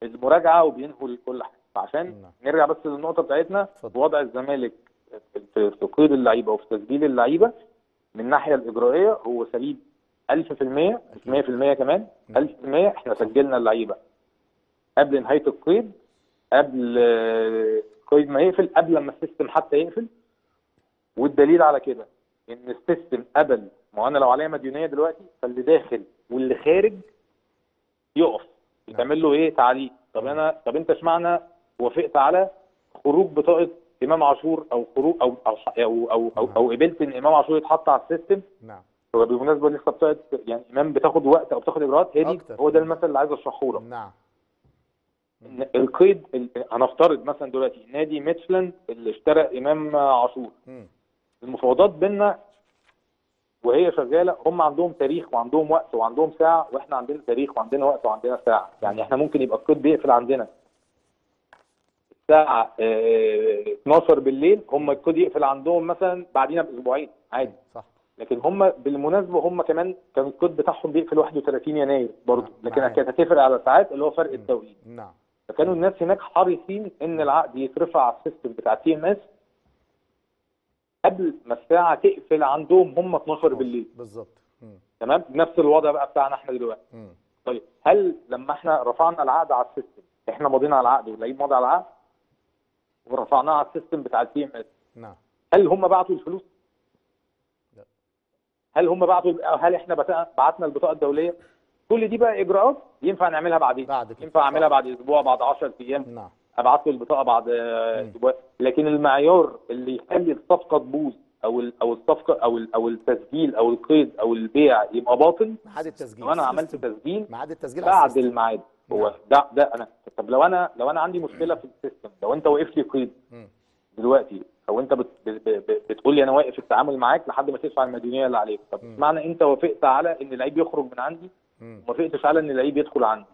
المراجعة وبينهوا كل حاجة فعشان نعم. نرجع بس للنقطة بتاعتنا اتفضل. وضع الزمالك في قيد اللعيبة وفي تسجيل اللعيبة من الناحية الإجرائية هو سليم 1000% مش 100% كمان نعم. 1000% إحنا سجلنا اللعيبة قبل نهاية القيد قبل آه، القيد ما يقفل قبل ما ال system حتى يقفل. والدليل على كده إن ال system قبل ما أنا لو عليا مديونية دلوقتي فاللي داخل واللي خارج يقف. يتعمل له إيه؟ تعليق. طب أنا طب أنت اشمعنى وافقت على خروج بطاقة إمام عاشور أو خروج أو أو أو أو, أو, أو قبلت إن إمام عاشور يتحط على ال system؟ نعم. هو بالمناسبة لسه بتاعت يعني إمام بتاخد وقت أو بتاخد إجراءات هي دي. هو ده المثل اللي عايز أشرحه لك. نعم. القيد ال- هنفترض مثلا دلوقتي نادي ميتشلاند اللي اشترى إمام عاشور. المفاوضات بينا وهي شغالة هم عندهم تاريخ وعندهم وقت وعندهم ساعة وإحنا عندنا تاريخ وعندنا وقت وعندنا ساعة. يعني إحنا ممكن يبقى القيد بيقفل عندنا. الساعة آه، 12 بالليل هم القيد يقفل عندهم مثلا بعدينا بأسبوعين عادي. صح. لكن هم بالمناسبة هم كمان كان القيد بتاعهم بيقفل 31 يناير برضه. لكن. كانت هتفرق على ساعات اللي هو فرق التوقيت. نعم. فكانوا الناس هناك حريصين إن العقد يترفع على ال system بتاع TMS قبل ما الساعة تقفل عندهم هم 12 بالليل بالظبط. تمام نفس الوضع بقى بتاعنا إحنا دلوقتي مم. طيب هل لما إحنا رفعنا العقد على ال system إحنا ماضيين على العقد واللعيب ماضي على العقد ورفعناها على ال system بتاع ال TMS نعم هل هم بعتوا الفلوس؟ لا. هل هم بعتوا هل إحنا بعتنا البطاقة الدولية؟ كل دي بقى إجراءات ينفع نعملها بعدين بعد كده ينفع أعملها بعد أسبوع بعد 10 أيام نعم أبعت له البطاقة بعد. أسبوع لكن المعيار اللي يخلي الصفقة تبوظ أو أو الصفقة أو أو التسجيل أو القيد أو البيع يبقى باطل ميعاد التسجيل لو أنا عملت. تسجيل ميعاد التسجيل بعد. الميعاد هو نعم. ده ده أنا طب لو أنا لو أنا عندي مشكلة في السيستم لو أنت واقف لي قيد. دلوقتي أو أنت بت بتقول لي أنا واقف التعامل معاك لحد ما تدفع المديونية اللي عليك طب. معنى أنت وافقت على إن اللعيب يخرج من عندي. وما وافقتش على إن اللعيب يدخل عندي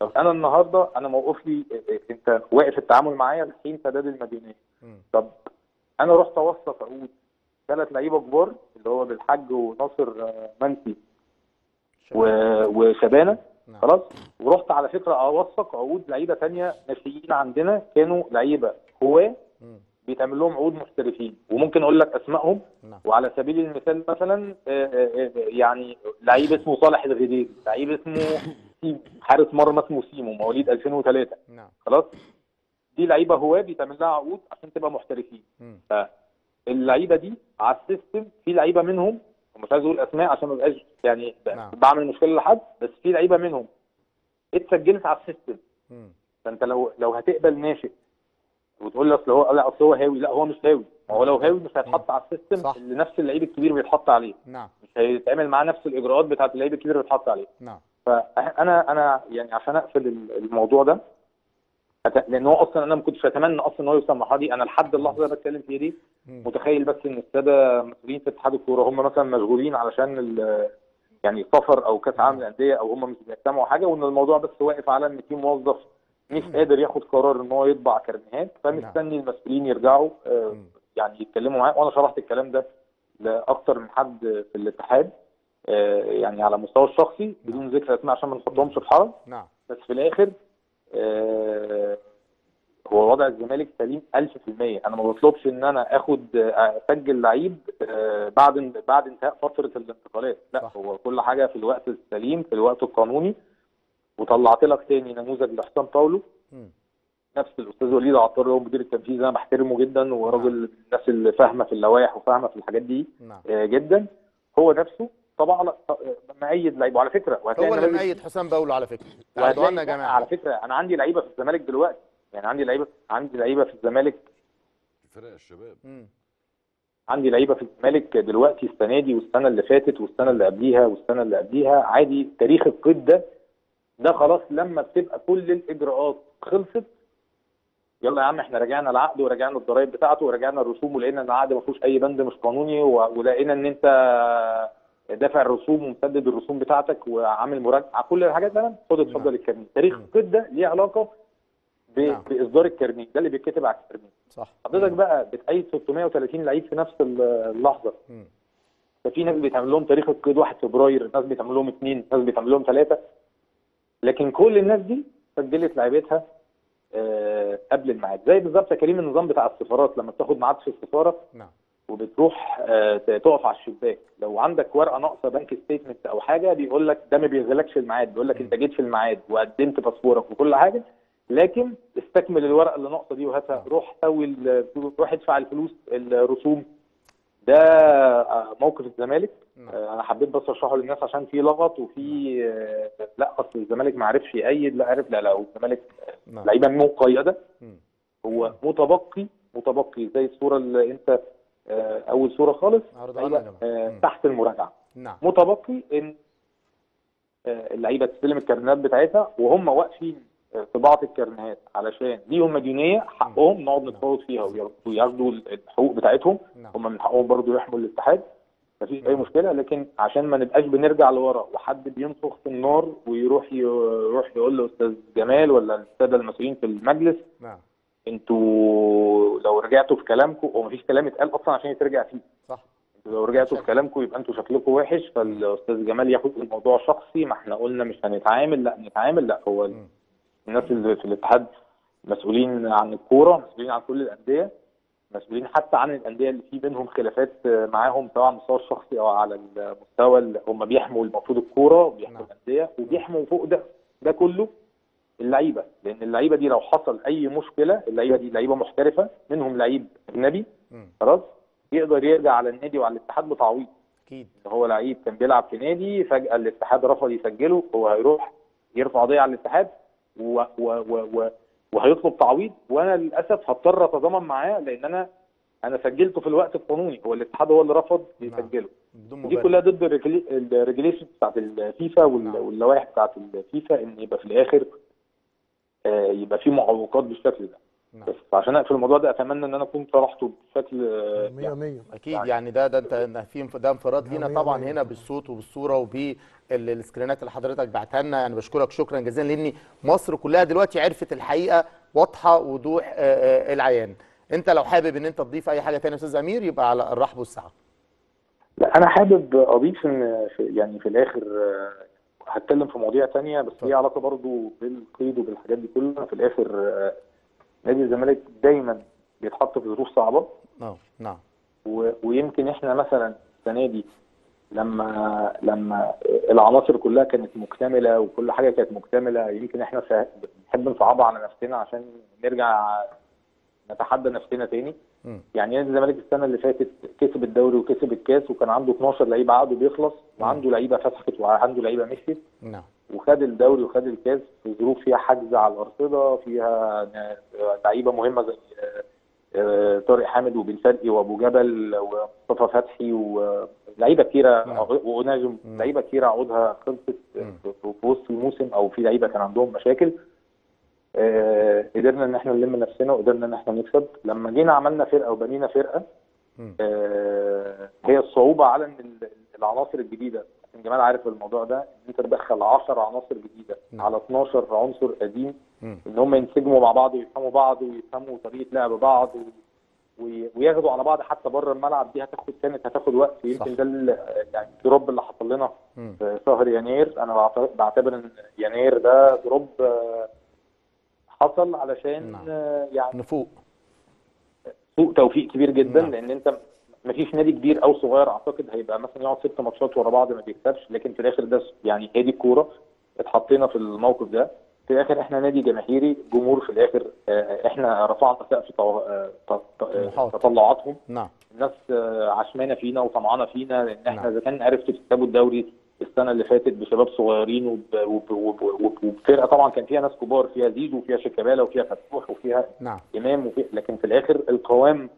طب أنا النهارده أنا موقف لي أنت واقف التعامل معايا لحين سداد المديونيه. طب أنا رحت اوثق عقود ثلاث لعيبة كبار اللي هو بالحاج وناصر آه، منسي و- وشبانة نعم. خلاص ورحت على فكرة اوثق عقود لعيبة ثانية ناشئين عندنا كانوا لعيبة هواه. بيتعمل لهم عقود محترفين. وممكن أقول لك أسمائهم نعم. وعلى سبيل المثال مثلا آه، آه، آه، يعني لعيب اسمه صالح الغديري لعيب اسمه حارس مرمى اسمه سيمو مواليد 2003 نعم. خلاص؟ دي لعيبة هواه بيتعمل لها عقود عشان تبقى محترفين. مم. اللعيبة دي على ال system في لعيبة منهم ومش عايز أقول أسماء عشان ما ابقاش يعني نعم. بعمل مشكلة لحد بس في لعيبة منهم اتسجلت على ال system. فأنت لو لو هتقبل ناشئ وتقول لي أصل هو لا أصل هو هاوي. لا هو مش هاوي. هو لو هاوي مش هيتحط على ال system صح. اللي نفس اللعيب الكبير بيتحط عليه. نعم. مش هيتعمل معاه نفس الإجراءات بتاعت اللعيب الكبير اللي بيتحط عليه. نعم. فأنا أنا يعني عشان أقفل ال- الموضوع ده لأن هو أصلا أنا ما كنتش أتمنى أصلا إن هو يوصل المرحلة دي. أنا لحد اللحظة اللي بتكلم فيها دي. متخيل بس إن السادة مسؤولين في اتحاد الكورة هم مثلا مشغولين علشان يعني سفر أو كأس عالم الانديه أو هم مش بيهتموا حاجة وإن الموضوع بس واقف على إن في موظف مش قادر ياخد قرار إن هو يطبع كارنيهات فمستني المسؤولين يرجعوا آه،. يعني يتكلموا معاه وأنا شرحت الكلام ده لأكتر من حد في الاتحاد آه، يعني على المستوى الشخصي بدون ذكر أسماء عشان ما نحطهمش في حرج نعم. بس في الآخر آه، هو وضع الزمالك سليم 1000% أنا ما بطلبش إن أنا آخد أسجل لعيب بعد بعد انتهاء فترة الانتقالات. لا صح. هو كل حاجة في الوقت السليم في الوقت القانوني. وطلعت لك تاني نموذج لحسام باولو. نفس الأستاذ وليد عطار اللي هو المدير التنفيذي أنا بحترمه جدا وراجل من الناس اللي فاهمة في اللوائح وفاهمة في الحاجات دي نعم. آه، جدا. هو نفسه طبعا مأيد لعيب. وعلى فكرة وهتلاقي هو اللي مأيد حسام باولو على فكرة. يا جماعة على فكرة أنا عندي لعيبة في الزمالك دلوقتي. يعني عندي لعيبة عندي لعيبة في الزمالك. فرق الشباب. مم. عندي لعيبة في الزمالك دلوقتي السنة دي والسنة اللي فاتت والسنة اللي قبليها والسنة اللي قبليها. عادي تاريخ القيد ده ده خلاص لما بتبقى كل الإجراءات خلصت يلا يا عم إحنا راجعنا العقد وراجعنا الضرايب بتاعته وراجعنا الرسوم ولقينا إن العقد ما فيهوش أي بند مش قانوني ولقينا إن أنت دافع الرسوم ومسدد الرسوم بتاعتك وعامل مراجعة كل الحاجات دي خد اتفضل الكارنيه تاريخ مم. القيد ده ليه علاقة نعم. بإصدار الكارنيه ده اللي بيتكتب على الكارنيه صح. حضرتك بقى بتأيد 630 لعيب في نفس اللحظة. ففي ناس بيتعمل لهم تاريخ القيد 1 فبراير ناس بيتعمل لهم اثنين ناس بيتعمل لهم ثلاثة لكن كل الناس دي سجلت لعيبتها آه، قبل الميعاد. زي بالظبط يا كريم النظام بتاع السفارات لما بتاخد ميعاد في السفارة نعم. وبتروح آه، تقف على الشباك. لو عندك ورقة ناقصة bank statement أو حاجة بيقول لك ده ما بيغلقش الميعاد. بيقول لك أنت جيت في الميعاد وقدمت باسبورك وكل حاجة. لكن استكمل الورقة اللي ناقصة دي وهاتها. روح سوي روح ادفع الفلوس الرسوم. ده آه، موقف الزمالك. نعم أنا حبيت بس اشرحه للناس عشان في لغط وفي آه، لا اصل الزمالك ما عرفش يقيد لا عرف لا لا الزمالك نعم. لعيبة مقيده. هو متبقي متبقي زي الصورة اللي انت آه، أول صورة خالص. آه،. تحت المراجعة. نعم. متبقي ان آه، اللعيبة تستلم الكارنيهات بتاعتها وهم واقفين آه، في بعض الكارنيهات علشان ليهم مديونيه حقهم نقعد نتفاوض فيها وياخدوا- الحقوق بتاعتهم. نعم. هم من حقهم برضو يحموا الاتحاد. مفيش أي مشكلة لكن عشان ما نبقاش بنرجع لورا وحد بينفخ في النار ويروح يروح يقول لأستاذ جمال ولا الساده المسؤولين في المجلس نعم. أنتوا لو رجعتوا في كلامكم هو مفيش كلام اتقال أصلا عشان يترجع فيه. صح. أنتوا لو رجعتوا في كلامكم يبقى أنتوا شكلكم وحش فالأستاذ جمال ياخد الموضوع شخصي ما إحنا قلنا مش هنتعامل لا نتعامل لا هو. الناس اللي في الاتحاد مسؤولين عن الكورة مسؤولين عن كل الأندية. مسؤولين حتى عن الأندية اللي في بينهم خلافات معاهم سواء على المستوى الشخصي أو على المستوى اللي هم بيحموا المفروض الكورة وبيحموا نعم. الأندية وبيحموا فوق ده ده كله اللعيبة لأن اللعيبة دي لو حصل أي مشكلة اللعيبة دي لعيبة محترفة منهم لعيب أجنبي. خلاص يقدر يرجع على النادي وعلى الاتحاد بتعويض أكيد هو لعيب كان بيلعب في نادي فجأة الاتحاد رفض يسجله هو هيروح يرفع قضية على الاتحاد و و و و وهيطلب تعويض وأنا للأسف هضطر أتضامن معاه لأن أنا أنا سجلته في الوقت القانوني هو الاتحاد هو اللي رفض يسجله بدون دي كلها ضد ال regulation بتاعت الفيفا نعم. واللوائح بتاعت الفيفا إن يبقى في الآخر آه، يبقى في معوقات بالشكل ده نعم. بس عشان أقفل الموضوع ده أتمنى إن أنا أكون شرحته بشكل آه، مية مية. أكيد يعني ده ده أنت في ده انفراد لينا طبعا مية. هنا بالصوت وبالصورة وبال screenات اللي حضرتك بعتها لنا. يعني بشكرك شكرا جزيلا لأن مصر كلها دلوقتي عرفت الحقيقة واضحة وضوح العيان. أنت لو حابب إن أنت تضيف أي حاجة تانية يا أستاذ أمير يبقى على الرحب والسعة. لا أنا حابب أضيف إن في يعني في الآخر هتكلم في مواضيع تانية بس ليها علاقة برضو بالقيد وبالحاجات دي كلها. في الآخر نادي الزمالك دايما بيتحط في ظروف صعبة نعم نعم و- ويمكن إحنا مثلا السنة دي لما لما العناصر كلها كانت مكتملة وكل حاجة كانت مكتملة يمكن إحنا بنحب نصعبها على نفسنا عشان نرجع نتحدى نفسنا تاني. يعني نادي الزمالك السنة اللي فاتت كسب الدوري وكسب الكاس وكان عنده 12 لعيبه عقده بيخلص وعنده لعيبة فسخت وعنده لعيبة مشيت. نعم. وخد الدوري وخد الكاس في ظروف فيها حجز على الأرصدة فيها لعيبة مهمة زي آه، آه، طارق حامد وبن شرقي وأبو جبل ومصطفى فتحي ولعيبة كتيرة نعم. وناجم نعم. لعيبة كتيرة عقودها خلصت في وسط الموسم أو في لعيبة كان عندهم مشاكل. آه، قدرنا إن إحنا نلم نفسنا وقدرنا إن إحنا نكسب لما جينا عملنا فرقة وبنينا فرقة. آه، هي الصعوبة على إن ال- العناصر الجديدة كابتن جمال عارف الموضوع ده إن أنت تدخل 10 عناصر جديدة نعم. على 12 عنصر قديم مم. إن هم ينسجموا مع بعض ويفهموا بعض ويفهموا طريقة لعب بعض وي- وياخدوا على بعض حتى بره الملعب دي هتاخد كانت هتاخد وقت. يمكن ده ال- يعني الدروب اللي حصل لنا. في شهر يناير أنا بعت- بعتبر إن يناير ده دروب آه، حصل علشان نعم. آه، يعني نفوق سوء توفيق كبير جدا نعم. لأن أنت مفيش نادي كبير أو صغير أعتقد هيبقى مثلا يقعد ست ماتشات ورا بعض ما بيكسبش لكن في الآخر ده يعني هي دي الكورة اتحطينا في الموقف ده في الآخر إحنا نادي جماهيري جمهور في الآخر آه، إحنا رفعنا سقف آه،. تطلعاتهم نعم الناس عشمانة فينا وطمعانة فينا لأن إحنا نعم. إذا كان عرفتوا تكسبوا الدوري السنة اللي فاتت بشباب صغيرين وب- وب- وب- وب- وبفرقة. طبعا كان فيها ناس كبار فيها زيزو وفيها شيكابالا وفيها فتوح وفيها نعم. إمام وفي لكن في الآخر القوام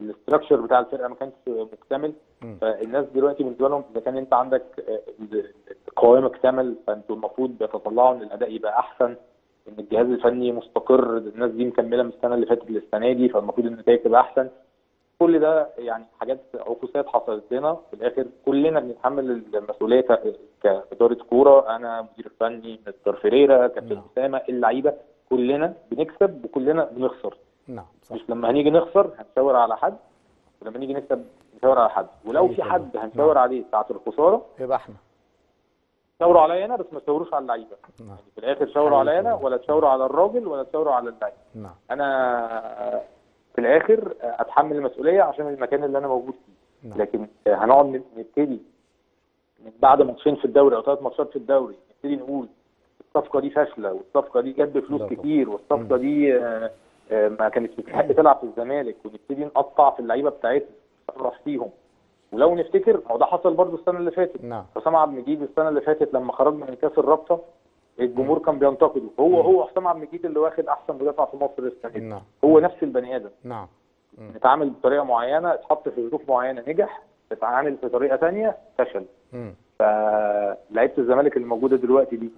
الاستراكشر بتاع الفرقة ما كانش مكتمل. فالناس دلوقتي بالنسبة لهم إذا كان أنت عندك آه، القوام اكتمل فأنتوا المفروض بيتطلعوا إن الأداء يبقى أحسن إن الجهاز الفني مستقر الناس دي مكملة من السنة اللي فاتت للسنة دي فالمفروض النتائج تبقى أحسن. كل ده يعني حاجات عكوسات حصلت لنا. في الآخر كلنا بنتحمل المسؤولية كإدارة كورة. أنا مدير فني مستر فيريرا كابتن نعم. أسامة اللعيبة كلنا بنكسب وكلنا بنخسر. نعم صح. مش لما هنيجي نخسر هنشاور على حد ولما نيجي نكسب نشاور على حد. ولو في. حد هنشاور نعم. عليه ساعة الخسارة يبقى إحنا. شاوروا عليا أنا بس ما تشاوروش على اللعيبة. نعم. يعني في الآخر شاوروا عليا أنا. ولا تشاوروا على الراجل ولا تشاوروا على اللعيبه نعم. أنا في الآخر أتحمل المسؤولية عشان المكان اللي أنا موجود فيه. نعم. لكن هنقعد نبتدي. من بعد ماتشين في الدوري أو ثلاث ماتشات في الدوري نبتدي نقول الصفقة دي فاشلة والصفقة دي لا طبعا. كتير والصفقة دي آه، آه، ما كانتش تستحق تلعب في الزمالك ونبتدي نقطع في اللعيبة بتاعتنا نفرح فيهم. ولو نفتكر ما هو ده حصل برضه السنة اللي فاتت. نعم. حسام عبد المجيد السنة اللي فاتت لما خرجنا من كأس الرابطة الجمهور كان بينتقده. هو هو حسام عبد المجيد اللي واخد أحسن مدافع في مصر السنة دي. نعم. هو نفس البني آدم. نعم. مم. اتعامل بطريقة معينة اتحط في ظروف معينة نجح اتعامل بطريقه ثانية فشل. مم. فلعيبة الزمالك اللي موجودة دلوقتي دي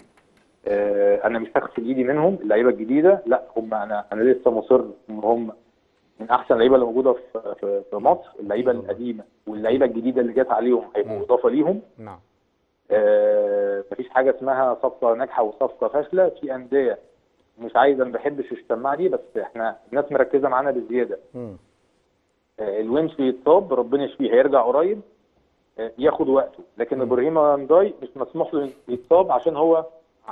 آه، أنا مش هغسل ايدي منهم اللعيبة الجديدة لا هم أنا أنا لسه مصر إن هم من أحسن اللعيبة اللي موجودة في في في مصر. اللعيبة. القديمة واللعيبة الجديدة اللي جت عليهم هيبقوا مم. إضافة ليهم. نعم. مفيش حاجة اسمها صفقة ناجحة وصفقة فاشلة. في أندية مش عايز أنا ما بحبش الشماعه دي بس إحنا الناس مركزة معانا بزيادة. آه، الونش يتصاب ربنا يشفيه هيرجع قريب آه، ياخد وقته. لكن. إبراهيم انداي مش مسموح له يتصاب عشان هو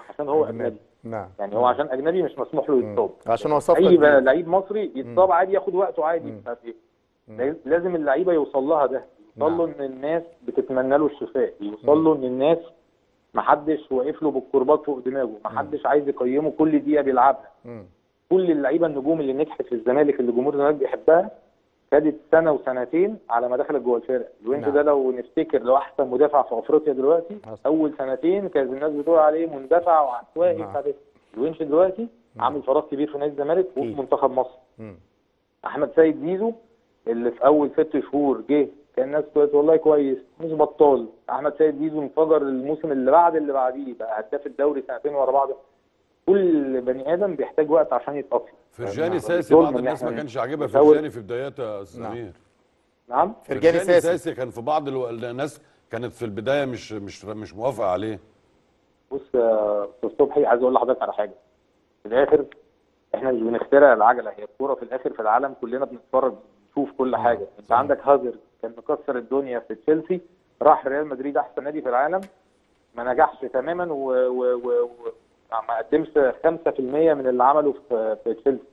عشان هو أجنبي. نعم. يعني هو عشان أجنبي مش مسموح له. يتصاب. عشان هو صفقة أي لعيب مصري يتصاب عادي ياخد وقته عادي. مش عارف إيه. لازم اللعيبة يوصل لها ده. يوصل له نعم. إن الناس بتتمنى له الشفاء يوصل له إن الناس محدش واقف له بالكرباج فوق دماغه محدش عايز يقيمه كل دقيقة بيلعبها مم. كل اللعيبة النجوم اللي نجحت في الزمالك اللي جمهور الزمالك بيحبها خدت سنة وسنتين على ما دخلت جوه الفرقة الونش نعم. ده لو نفتكر لو أحسن مدافع في أفريقيا دلوقتي. أول سنتين كانت الناس بتقول عليه مندفع وعشوائي نعم. الونش دلوقتي عامل فراغ كبير في نادي الزمالك وفي. منتخب مصر مم. أحمد سيد زيزو اللي في أول ست شهور جه كان الناس كويس. والله كويس. مش بطال. أحمد سيد زيزو انفجر الموسم اللي بعد اللي بعديه. بقى هداف الدوري سنتين ورا بعض. كل بني آدم بيحتاج وقت عشان يتأقلم. فرجاني نعم. ساسي بعض الناس ما كانش عاجبها. فرجاني في بداياتها يا أستاذ نعم. سمير نعم فرجاني ساسي. ساسي. كان في بعض الو- الناس كانت في البداية مش مش مش موافقة عليه. بص يا أستاذ صبحي عايز أقول لحضرتك على حاجة. في الآخر إحنا مش بنخترع العجلة. هي الكورة في الآخر في العالم كلنا بنتفرج بنشوف كل حاجة. أنت عندك هازارد. كان مكسر الدنيا في تشيلسي راح ريال مدريد أحسن نادي في العالم ما نجحش تماما و, و... و... و... ما قدمش 5% من اللي عمله في في تشيلسي.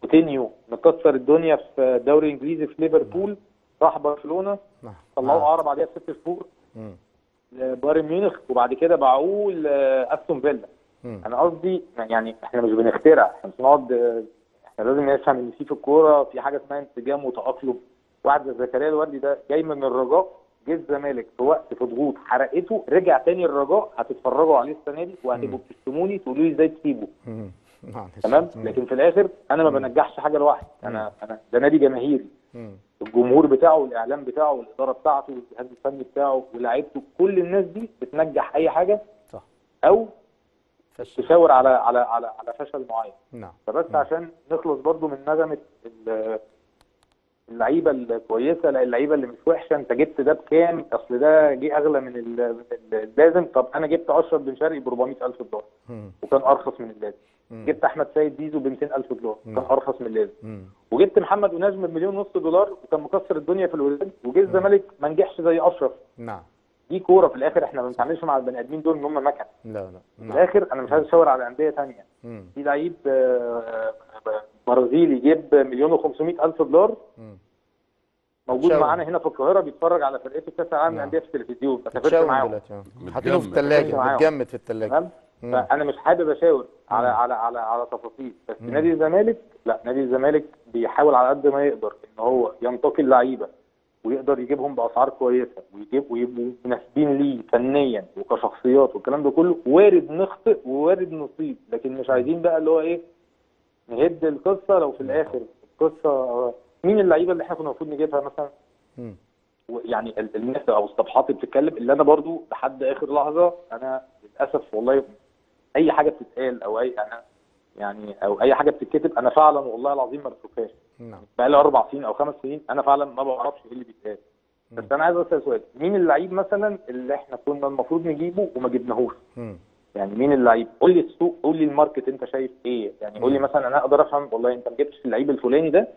كوتينيو مكسر الدنيا في الدوري الانجليزي في ليفربول راح برشلونة نعم. طلعوه نعم. اعاره بعدها بست شهور. بايرن ميونخ وبعد كده باعوه لاستون فيلا. أنا قصدي يعني إحنا مش بنخترع إحنا مش نقعد إحنا لازم نفهم إن في في الكورة في حاجة اسمها انسجام وتأقلم زي زكريا الوردي ده جاي من الرجاء جه الزمالك في وقت في ضغوط حرقته رجع تاني الرجاء هتتفرجوا عليه السنة دي وهتبقوا بتشتموني تقولوا لي إزاي تسيبه. تمام. لكن في الآخر أنا ما بنجحش حاجة لوحدي. أنا أنا ده نادي جماهيري. الجمهور بتاعه والاعلام بتاعه والإدارة بتاعته والجهاز الفني بتاعه ولاعيبته كل الناس دي بتنجح أي حاجة صح. أو تشاور على على على على فشل معين. نعم. فبس عشان نخلص برضو من نغمة اللعيبة الكويسة لا اللعيبة اللي مش وحشة. انت جبت ده بكام؟ اصل ده جه اغلى من ال- من اللازم. طب أنا جبت اشرف بن شرقي ب 400000 دولار. وكان ارخص من اللازم. جبت احمد سيد زيزو ب 200000 دولار. نعم. ارخص من اللازم. وجبت محمد ونجم بمليون ونص دولار. وكان مكسر الدنيا في الولاد وجه الزمالك ما نجحش زي اشرف. نعم. دي كورة في الآخر. إحنا ما بنتعاملش مع البني آدمين دول إن هم مكن. لا لا. في نعم الآخر أنا مش عايز أشاور على انديه ثانية. في لعيب برازيلي جيب مليون و500 ألف دولار. موجود شاور. معانا هنا في القاهرة بيتفرج على فرقته في كأس العالم نعم. للأندية في التلفزيون ما سافرش متشاور معاهم آه. حاطينه في الثلاجه. متجمد في الثلاجه. فأنا مش حابب أشاور على على على على تفاصيل بس مم. نادي الزمالك لا نادي الزمالك بيحاول على قد ما يقدر إن هو ينتقي اللعيبة ويقدر يجيبهم بأسعار كويسة ويجيب ويبقوا مناسبين ليه فنيا وكشخصيات والكلام ده كله وارد نخطئ ووارد نصيب لكن مش عايزين بقى اللي هو إيه نهد القصة لو في الآخر القصة مين اللعيبة اللي إحنا كنا المفروض نجيبها مثلا. يعني ال- الناس أو الصفحات اللي بتتكلم اللي أنا برضو لحد آخر لحظة أنا للأسف والله أي حاجة بتتقال أو أي أنا يعني أو أي حاجة بتتكتب أنا فعلا والله العظيم ما بشوفهاش. نعم. بقى لي أربع سنين أو خمس سنين أنا فعلا ما بعرفش إيه اللي بيتقال. بس أنا عايز أسأل سؤال مين اللعيب مثلا اللي إحنا كنا المفروض نجيبه وما جبناهوش. يعني مين اللعيب قول لي السوق قول لي ال market انت شايف إيه. يعني قول لي مثلا أنا أقدر أفهم والله أنت ما جبتش اللعيب الفلاني ده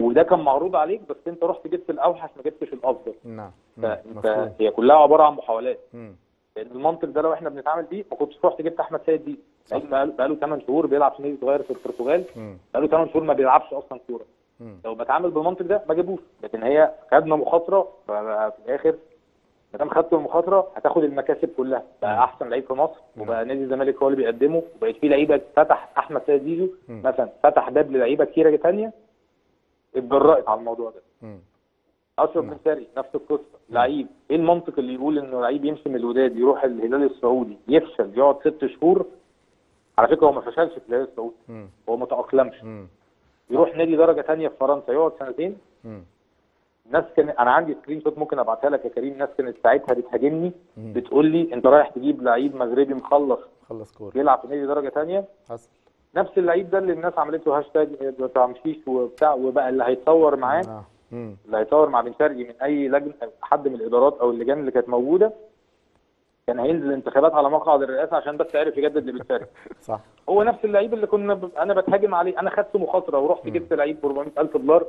وده كان معروض عليك بس أنت رحت جبت الأوحش ما جبتش الأفضل. نعم. فانت مفهوم. هي كلها عبارة عن محاولات. مم. لأن المنطق ده لو إحنا بنتعامل بيه ما كنتش رحت جبت أحمد سيد دي. بقاله بقاله 8 شهور بيلعب في نادي صغير في البرتغال. مم. بقاله 8 شهور ما بيلعبش أصلا كورة. لو بتعامل بالمنطق ده ما جابوش. لكن هي خدنا مخاطرة ففي الآخر ما دام خدت المخاطرة هتاخد المكاسب كلها. بقى أحسن لعيب في مصر وبقى نادي الزمالك هو اللي بيقدمه وبقت في لعيبة. فتح أحمد سيد زيزو. مثلا فتح باب للعيبة كتيرة ثانية اتجرأت على الموضوع ده. أشرف بن شرقي نفس القصة. لعيب إيه المنطق اللي يقول إنه لعيب يمشي من الوداد يروح الهلال السعودي يفشل يقعد ست شهور؟ على فكرة هو ما فشلش في الهلال السعودي. هو ما تأقلمش. يروح نادي درجة ثانية في فرنسا يقعد سنتين. ناس كان أنا عندي screenshot ممكن أبعتها لك يا كريم. ناس كانت ساعتها بتهاجمني. بتقول لي أنت رايح تجيب لعيب مغربي مخلص خلص كورة. يلعب في نادي درجة ثانية حصل. نفس اللعيب ده اللي الناس عملت له هاشتاج بتاع مشيش وبتاع وبقى اللي هيتصور معاه آه. اللي هيصور مع بن شرقي من أي لجنة حد من الإدارات أو اللجان اللي كانت موجودة كان هينزل انتخابات على مقعد الرئاسة عشان بس عرف يجدد لبن شرقي صح. هو نفس اللعيب اللي كنا ب... أنا بتهاجم عليه. أنا خدت مخاطرة ورحت جبت لعيب ب 400000 دولار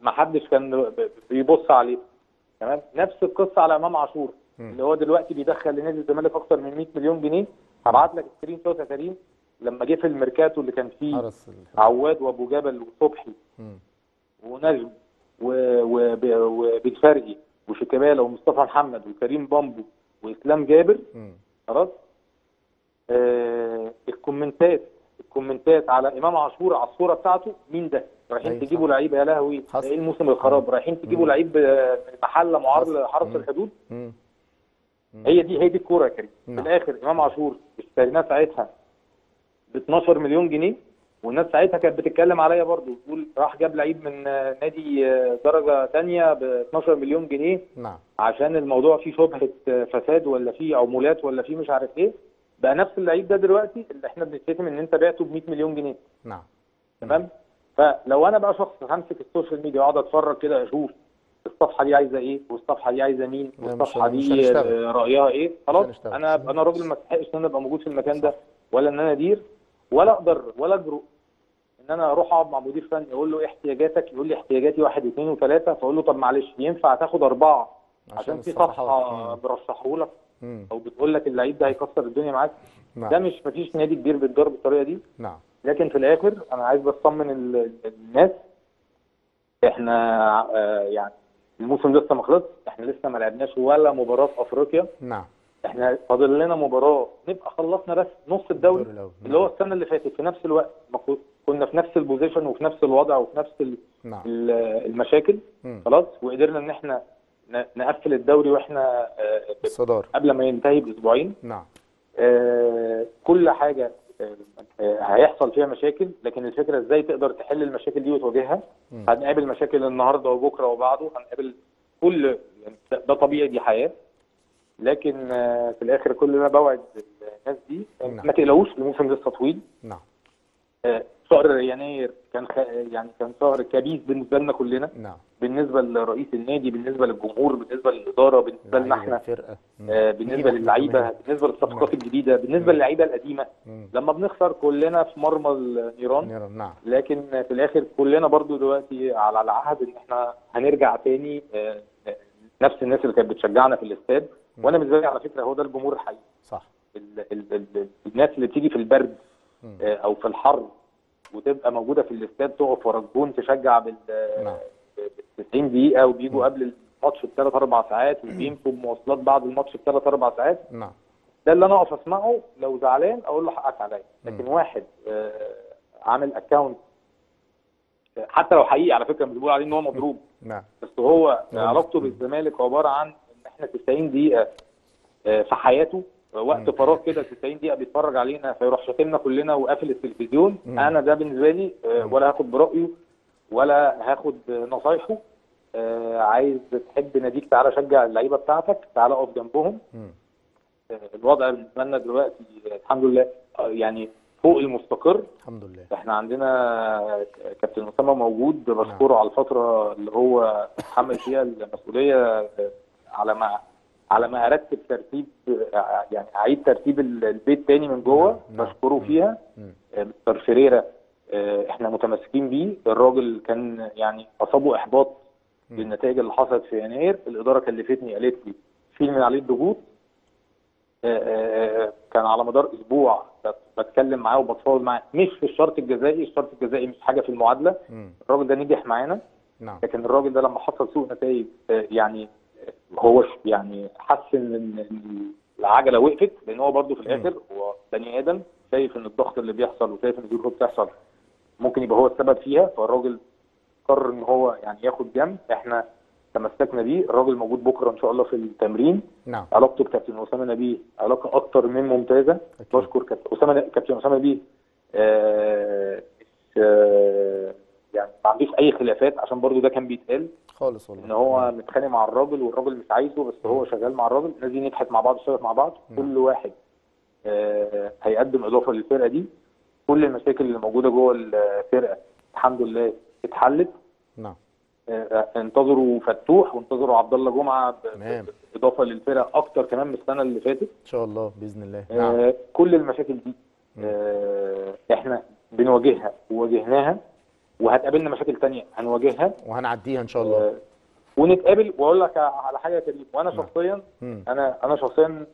ما حدش كان بيبص عليه تمام نفس القصة على إمام عاشور. اللي هو دلوقتي بيدخل لنادي الزمالك أكتر من 100 مليون جنيه هبعت لك screenshot يا كريم لما جه في الميركاتو اللي كان فيه عواد وأبو جبل وصبحي. ونجم وبن شرقي وشيكابالا ومصطفى محمد وكريم بامبو وإسلام جابر. خلاص آه الكومنتات الكومنتات على إمام عاشور على الصورة بتاعته مين ده؟ رايحين أيوة تجيبوا صح. لعيبه يا لهوي. إيه الموسم الخراب؟ رايحين تجيبوا لعيب آه، من محله معارض حصل. لحرس مم. الحدود؟ مم. هي دي هي دي الكورة يا كريم. في نعم. الآخر إمام عاشور اشتريناه ساعتها ب 12 مليون جنيه والناس ساعتها كانت بتتكلم عليا برضو تقول راح جاب لعيب من آه، نادي آه، درجة ثانية ب 12 مليون جنيه نعم. عشان الموضوع فيه شبهة آه، فساد ولا فيه عمولات ولا فيه مش عارف إيه. بقى نفس اللعيب ده دلوقتي اللي إحنا بنتفهم إن أنت بعته ب 100 مليون جنيه. نعم. تمام؟ فلو أنا بقى شخص همسك ال social media وأقعد أتفرج كده أشوف الصفحة دي عايزة إيه والصفحة دي عايزة مين والصفحة دي. آه، رأيها إيه خلاص. أنا أنا راجل ما استحقش إن أنا أبقى موجود في المكان ده ولا إن أنا أدير ولا أقدر ولا أجرؤ إن أنا أروح أقعد مع مدير فني أقول له إيه احتياجاتك يقول لي احتياجاتي واحد اثنين وثلاثه فأقول له طب معلش ينفع تاخد أربعة عشان في. صفحة. برشحه لك. أو بتقول لك اللعيب ده هيكسر الدنيا معاك ده نعم مش مفيش نادي كبير بيتدرب بالطريقة دي نعم لكن في الآخر أنا عايز بس أطمن ال- الناس. إحنا آه، يعني الموسم لسه ما خلصش إحنا لسه ما لعبناش ولا مباراة في أفريقيا. نعم. إحنا فاضل لنا مباراة. نبقى خلصنا بس نص الدوري. اللي هو السنة اللي فاتت. في نفس الوقت كنا في نفس البوزيشن وفي نفس الوضع وفي نفس نعم. ال- المشاكل. مم. خلاص. وقدرنا إن إحنا نقفل الدوري وإحنا آه، الصدارة قبل ما ينتهي بأسبوعين. نعم. آه، كل حاجة هيحصل فيها مشاكل لكن الفكرة إزاي تقدر تحل المشاكل دي وتواجهها. هنقابل مشاكل النهارده وبكرة وبعده هنقابل كل يعني ده طبيعي دي حياة. لكن آه، في الآخر كل اللي أنا بوعد الناس دي نعم. ما تقلقوش الموسم لسه طويل. نعم. آه، شهر يناير كان خ... يعني كان شهر كبيس بالنسبة لنا كلنا. نعم. بالنسبة لرئيس النادي بالنسبة للجمهور بالنسبة للإدارة بالنسبة لنا إحنا. آه، بالنسبة للعيبة. بالنسبة للصفقات الجديدة بالنسبة للعيبة القديمة مم. لما بنخسر كلنا في مرمى النيران نعم لكن في الآخر كلنا برضو دلوقتي على العهد إن إحنا هنرجع تاني آه، آه، نفس الناس اللي كانت بتشجعنا في الاستاد وأنا بالنسبة لي على فكرة هو ده الجمهور الحقيقي صح ال- ال- ال- الناس اللي بتيجي في البرد. آه، أو في الحر وتبقى موجودة في الاستاد تقف ورا الجون تشجع بال نعم. بال 90 دقيقة وبيجوا قبل الماتش بثلاث أربع ساعات وبيمشوا بمواصلات بعد الماتش بثلاث أربع ساعات. نعم. ده اللي أنا أقف أسمعه لو زعلان أقول له حقك عليا. لكن واحد آه، عامل اكونت حتى لو حقيقي على فكرة مش بقول عليه إن هو مضروب. نعم. بس هو. علاقته بالزمالك عبارة عن إن إحنا 90 دقيقة آه، في حياته. وقت فراغ كده 90 دقيقة بيتفرج علينا فيروح شاتمنا كلنا وقافل التلفزيون. أنا ده بالنسبة لي آه، ولا هاخد برأيه. ولا هاخد نصايحه. آه، عايز تحب ناديك تعالى شجع اللعيبة بتاعتك تعالى اقف جنبهم. آه، الوضع بالنسبة لنا دلوقتي آه، الحمد لله آه، يعني فوق المستقر. الحمد لله. إحنا عندنا كابتن أسامة موجود بشكره على الفترة اللي هو اتحمل فيها المسؤولية على ما على ما أرتب ترتيب يعني أعيد ترتيب البيت تاني من جوه. نعم، نعم. بشكره فيها. مستر فيريرا إحنا متمسكين بيه. الراجل كان يعني أصابه إحباط للنتائج اللي حصلت في يناير. الإدارة كلفتني قالت لي شيل من عليه الضغوط. آه، آه، كان على مدار أسبوع بت- بتكلم معاه وبتفاوض معاه. مش في الشرط الجزائي الشرط الجزائي مش حاجة في المعادلة. الراجل ده نجح معانا. نعم. لكن الراجل ده لما حصل سوء نتائج آه، يعني آه، هو يعني حس إن العجلة وقفت. لأن هو برده في الآخر هو بني آدم شايف إن الضغط اللي بيحصل وشايف إن الظروف بتحصل ممكن يبقى هو السبب فيها فالراجل قرر إن هو يعني ياخد جنب إحنا تمسكنا بيه الراجل موجود بكرة إن شاء الله في التمرين. نعم. علاقته بكابتن أسامة نبيه علاقة أكتر من ممتازة. أكيد. بشكر كابتن أسامة كابتن أسامة نبيه آه مش- آه يعني ما عندوش أي خلافات عشان برضو ده كان بيتقال. خالص والله. إن هو متخانق مع الراجل والراجل مش عايزه بس هو شغال مع الراجل. الناس دي نجحت مع بعض اشتغلت مع بعض. كل واحد آه هيقدم إضافة للفرقة دي. كل المشاكل اللي موجودة جوه الفرقة الحمد لله اتحلت. نعم. آه، انتظروا فتوح وانتظروا عبد الله جمعه. اضافه للفرقة أكتر كمان من السنة اللي فاتت. إن شاء الله بإذن الله. نعم. آه كل المشاكل دي آه إحنا بنواجهها وواجهناها وهتقابلنا مشاكل تانية هنواجهها. وهنعديها إن شاء الله. آه ونتقابل. وأقول لك على حاجة يا كريم وأنا شخصيا مم. أنا أنا شخصيا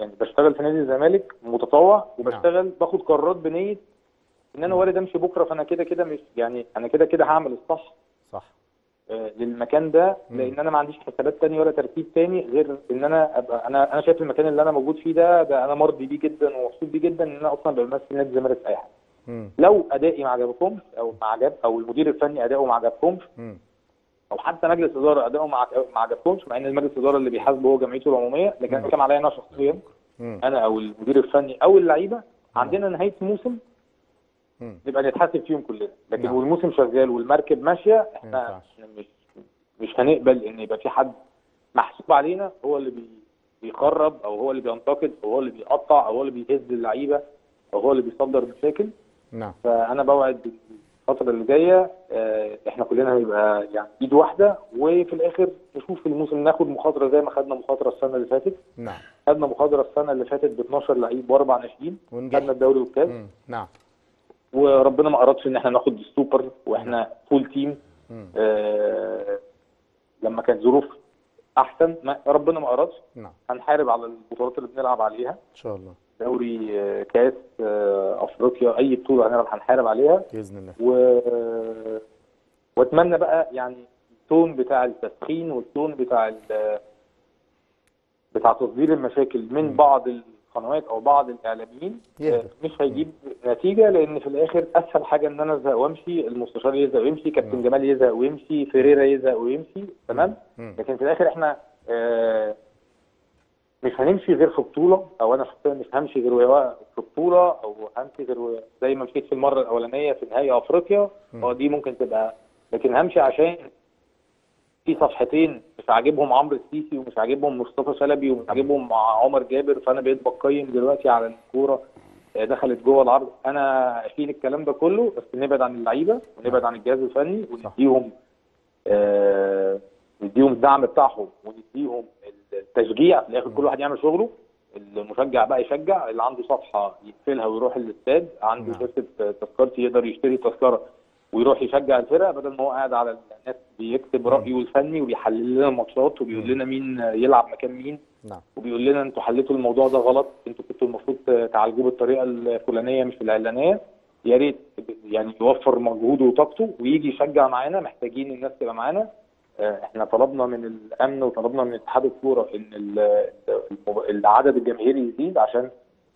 يعني بشتغل في نادي الزمالك متطوع وبشتغل باخد قرارات بنية إن أنا وارد امشي بكرة فأنا كده كده مش يعني أنا كده كده هعمل الصح. صح. آه، للمكان ده لأن أنا ما عنديش حسابات تانية ولا ترتيب تاني غير إن أنا أبقى أنا أنا شايف المكان اللي أنا موجود فيه ده ده أنا مرضي بيه جدا ومبسوط بيه جدا إن أنا أصلا بمثل نادي الزمالك في أي حاجة. لو أدائي ما عجبكمش أو ما عجب أو المدير الفني اداؤه ما عجبكمش. أو حتى مجلس إدارة اداؤه ما عج- ما عجبكمش مع إن المجلس الاداره اللي بيحاسبه هو جمعيته العمومية لكن أنا بتكلم عليا أنا شخصيا. أنا أو المدير الفني أو اللعيبة عندنا نهاية موسم. نبقى نتحاسب فيهم كلنا. لكن نعم. والموسم شغال والمركب ماشية إحنا مش مش هنقبل إن يبقى في حد محسوب علينا هو اللي بي بيخرب أو هو اللي بينتقد أو هو اللي بيقطع أو هو اللي بيهز اللعيبة أو هو اللي بيصدر مشاكل. نعم. فأنا بوعد الفترة اللي جاية آه، إحنا كلنا هنبقى يعني إيد واحدة وفي الآخر نشوف الموسم ناخد مخاطرة زي ما خدنا مخاطرة السنة اللي فاتت. نعم. خدنا مخاطرة السنة اللي فاتت ب 12 لعيب واربع ناشئين ونجح. خدنا الدوري والكاس. نعم. وربنا ما أرادش إن إحنا ناخد السوبر وإحنا full team مم. آه لما كانت ظروف أحسن ما ربنا ما أرادش. نعم. هنحارب على البطولات اللي بنلعب عليها. إن شاء الله. دوري آه، كاس آه، افريقيا اي بطولة هنلعب هنحارب عليها. بإذن الله. و... واتمنى بقى يعني التون بتاع التسخين والتون بتاع ال... بتاع تصدير المشاكل من بعض القنوات أو بعض الإعلاميين. آه، مش هيجيب نتيجة لأن في الآخر أسهل حاجة إن أنا أزهق وأمشي المستشار يزهق ويمشي كابتن جمال يزهق ويمشي فيريرا يزهق ويمشي تمام. لكن في الآخر إحنا آه، مش هنمشي غير في بطولة أو أنا شخصيا مش همشي غير في بطولة أو همشي غير زي ما مشيت في المرة الأولانية في نهائي أفريقيا. أه دي ممكن تبقى لكن همشي عشان في صفحتين مش عاجبهم عمرو السيسي ومش عاجبهم مصطفى شلبي ومش عاجبهم عمر جابر فأنا بقيت بقيم دلوقتي على الكورة آه، دخلت جوه العرض. أنا أشيل الكلام ده كله بس نبعد عن اللعيبة ونبعد عن الجهاز الفني ونديهم آه، نديهم الدعم بتاعهم ونديهم التشجيع في الآخر كل واحد يعمل شغله المشجع بقى يشجع اللي عنده صفحة يقفلها ويروح الاستاد عنده نعم. شركه تذكرتي يقدر يشتري تذكرة ويروح يشجع الفرقة بدل ما هو قاعد على الناس بيكتب رأيه الفني وبيحلل لنا الماتشات وبيقول لنا مين يلعب مكان مين نعم. وبيقول لنا أنتوا حليتوا الموضوع ده غلط أنتوا كنتوا المفروض تعالجوه بالطريقة الفلانية مش العلانيه يا ريت يعني يوفر مجهوده وطاقته ويجي يشجع معانا محتاجين الناس تبقى معانا إحنا طلبنا من الأمن وطلبنا من اتحاد الكورة إن العدد الجماهيري يزيد عشان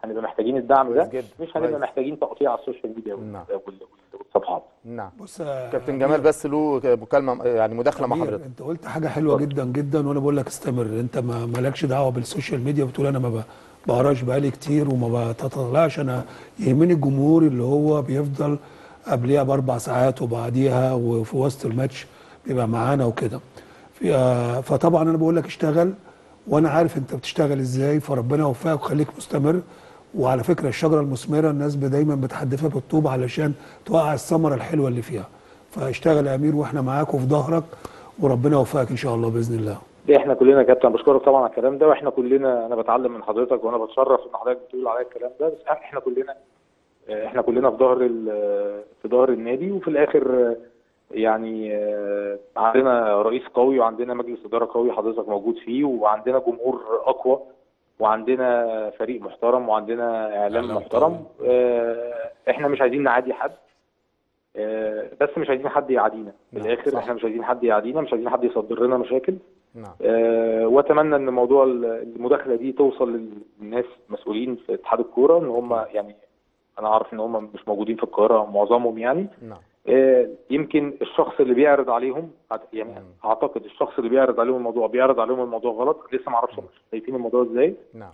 هنبقى محتاجين الدعم ده. مش هنبقى. محتاجين تقطيع على ال social media نعم. وال- والصفحات. نعم. بص يا كابتن جمال بس له مكالمة يعني مداخلة مع حضرتك. أنت قلت حاجة حلوة جدا جدا وأنا بقول لك استمر. أنت ما مالكش دعوة بال social media بتقول أنا ما ب- بقراش بقالي كتير وما بتطلعش. أنا يهمني الجمهور اللي هو بيفضل قبليها بأربع ساعات وبعديها وفي وسط الماتش. بيبقى معانا وكده. آه، فطبعا أنا بقول لك اشتغل وأنا عارف أنت بتشتغل إزاي فربنا يوفقك وخليك مستمر. وعلى فكرة الشجرة المثمرة الناس دايما بتحدفها بالطوب علشان توقع الثمرة الحلوة اللي فيها. فاشتغل يا أمير وإحنا معاك وفي ظهرك وربنا يوفقك إن شاء الله بإذن الله. إحنا كلنا يا كابتن بشكرك طبعا على الكلام ده وإحنا كلنا أنا بتعلم من حضرتك وأنا بتشرف إن حضرتك بتقول عليا الكلام ده بس إحنا كلنا إحنا كلنا في ظهر في ظهر النادي وفي الآخر يعني آه، عندنا رئيس قوي وعندنا مجلس إدارة قوي حضرتك موجود فيه وعندنا جمهور أقوى وعندنا فريق محترم وعندنا إعلام محترم. آه، إحنا مش عايزين نعادي حد. آه، بس مش عايزين حد يعادينا. في نعم، الآخر صح. إحنا مش عايزين حد يعادينا مش عايزين حد يصدر لنا مشاكل. نعم. آه، وأتمنى إن موضوع المداخلة دي توصل للناس مسؤولين في اتحاد الكورة إن هم يعني أنا عارف إن هم مش موجودين في القاهرة معظمهم يعني. نعم. يمكن الشخص اللي بيعرض عليهم يعني مم. أعتقد الشخص اللي بيعرض عليهم الموضوع بيعرض عليهم الموضوع غلط لسه ما أعرفش شايفين الموضوع إزاي. نعم.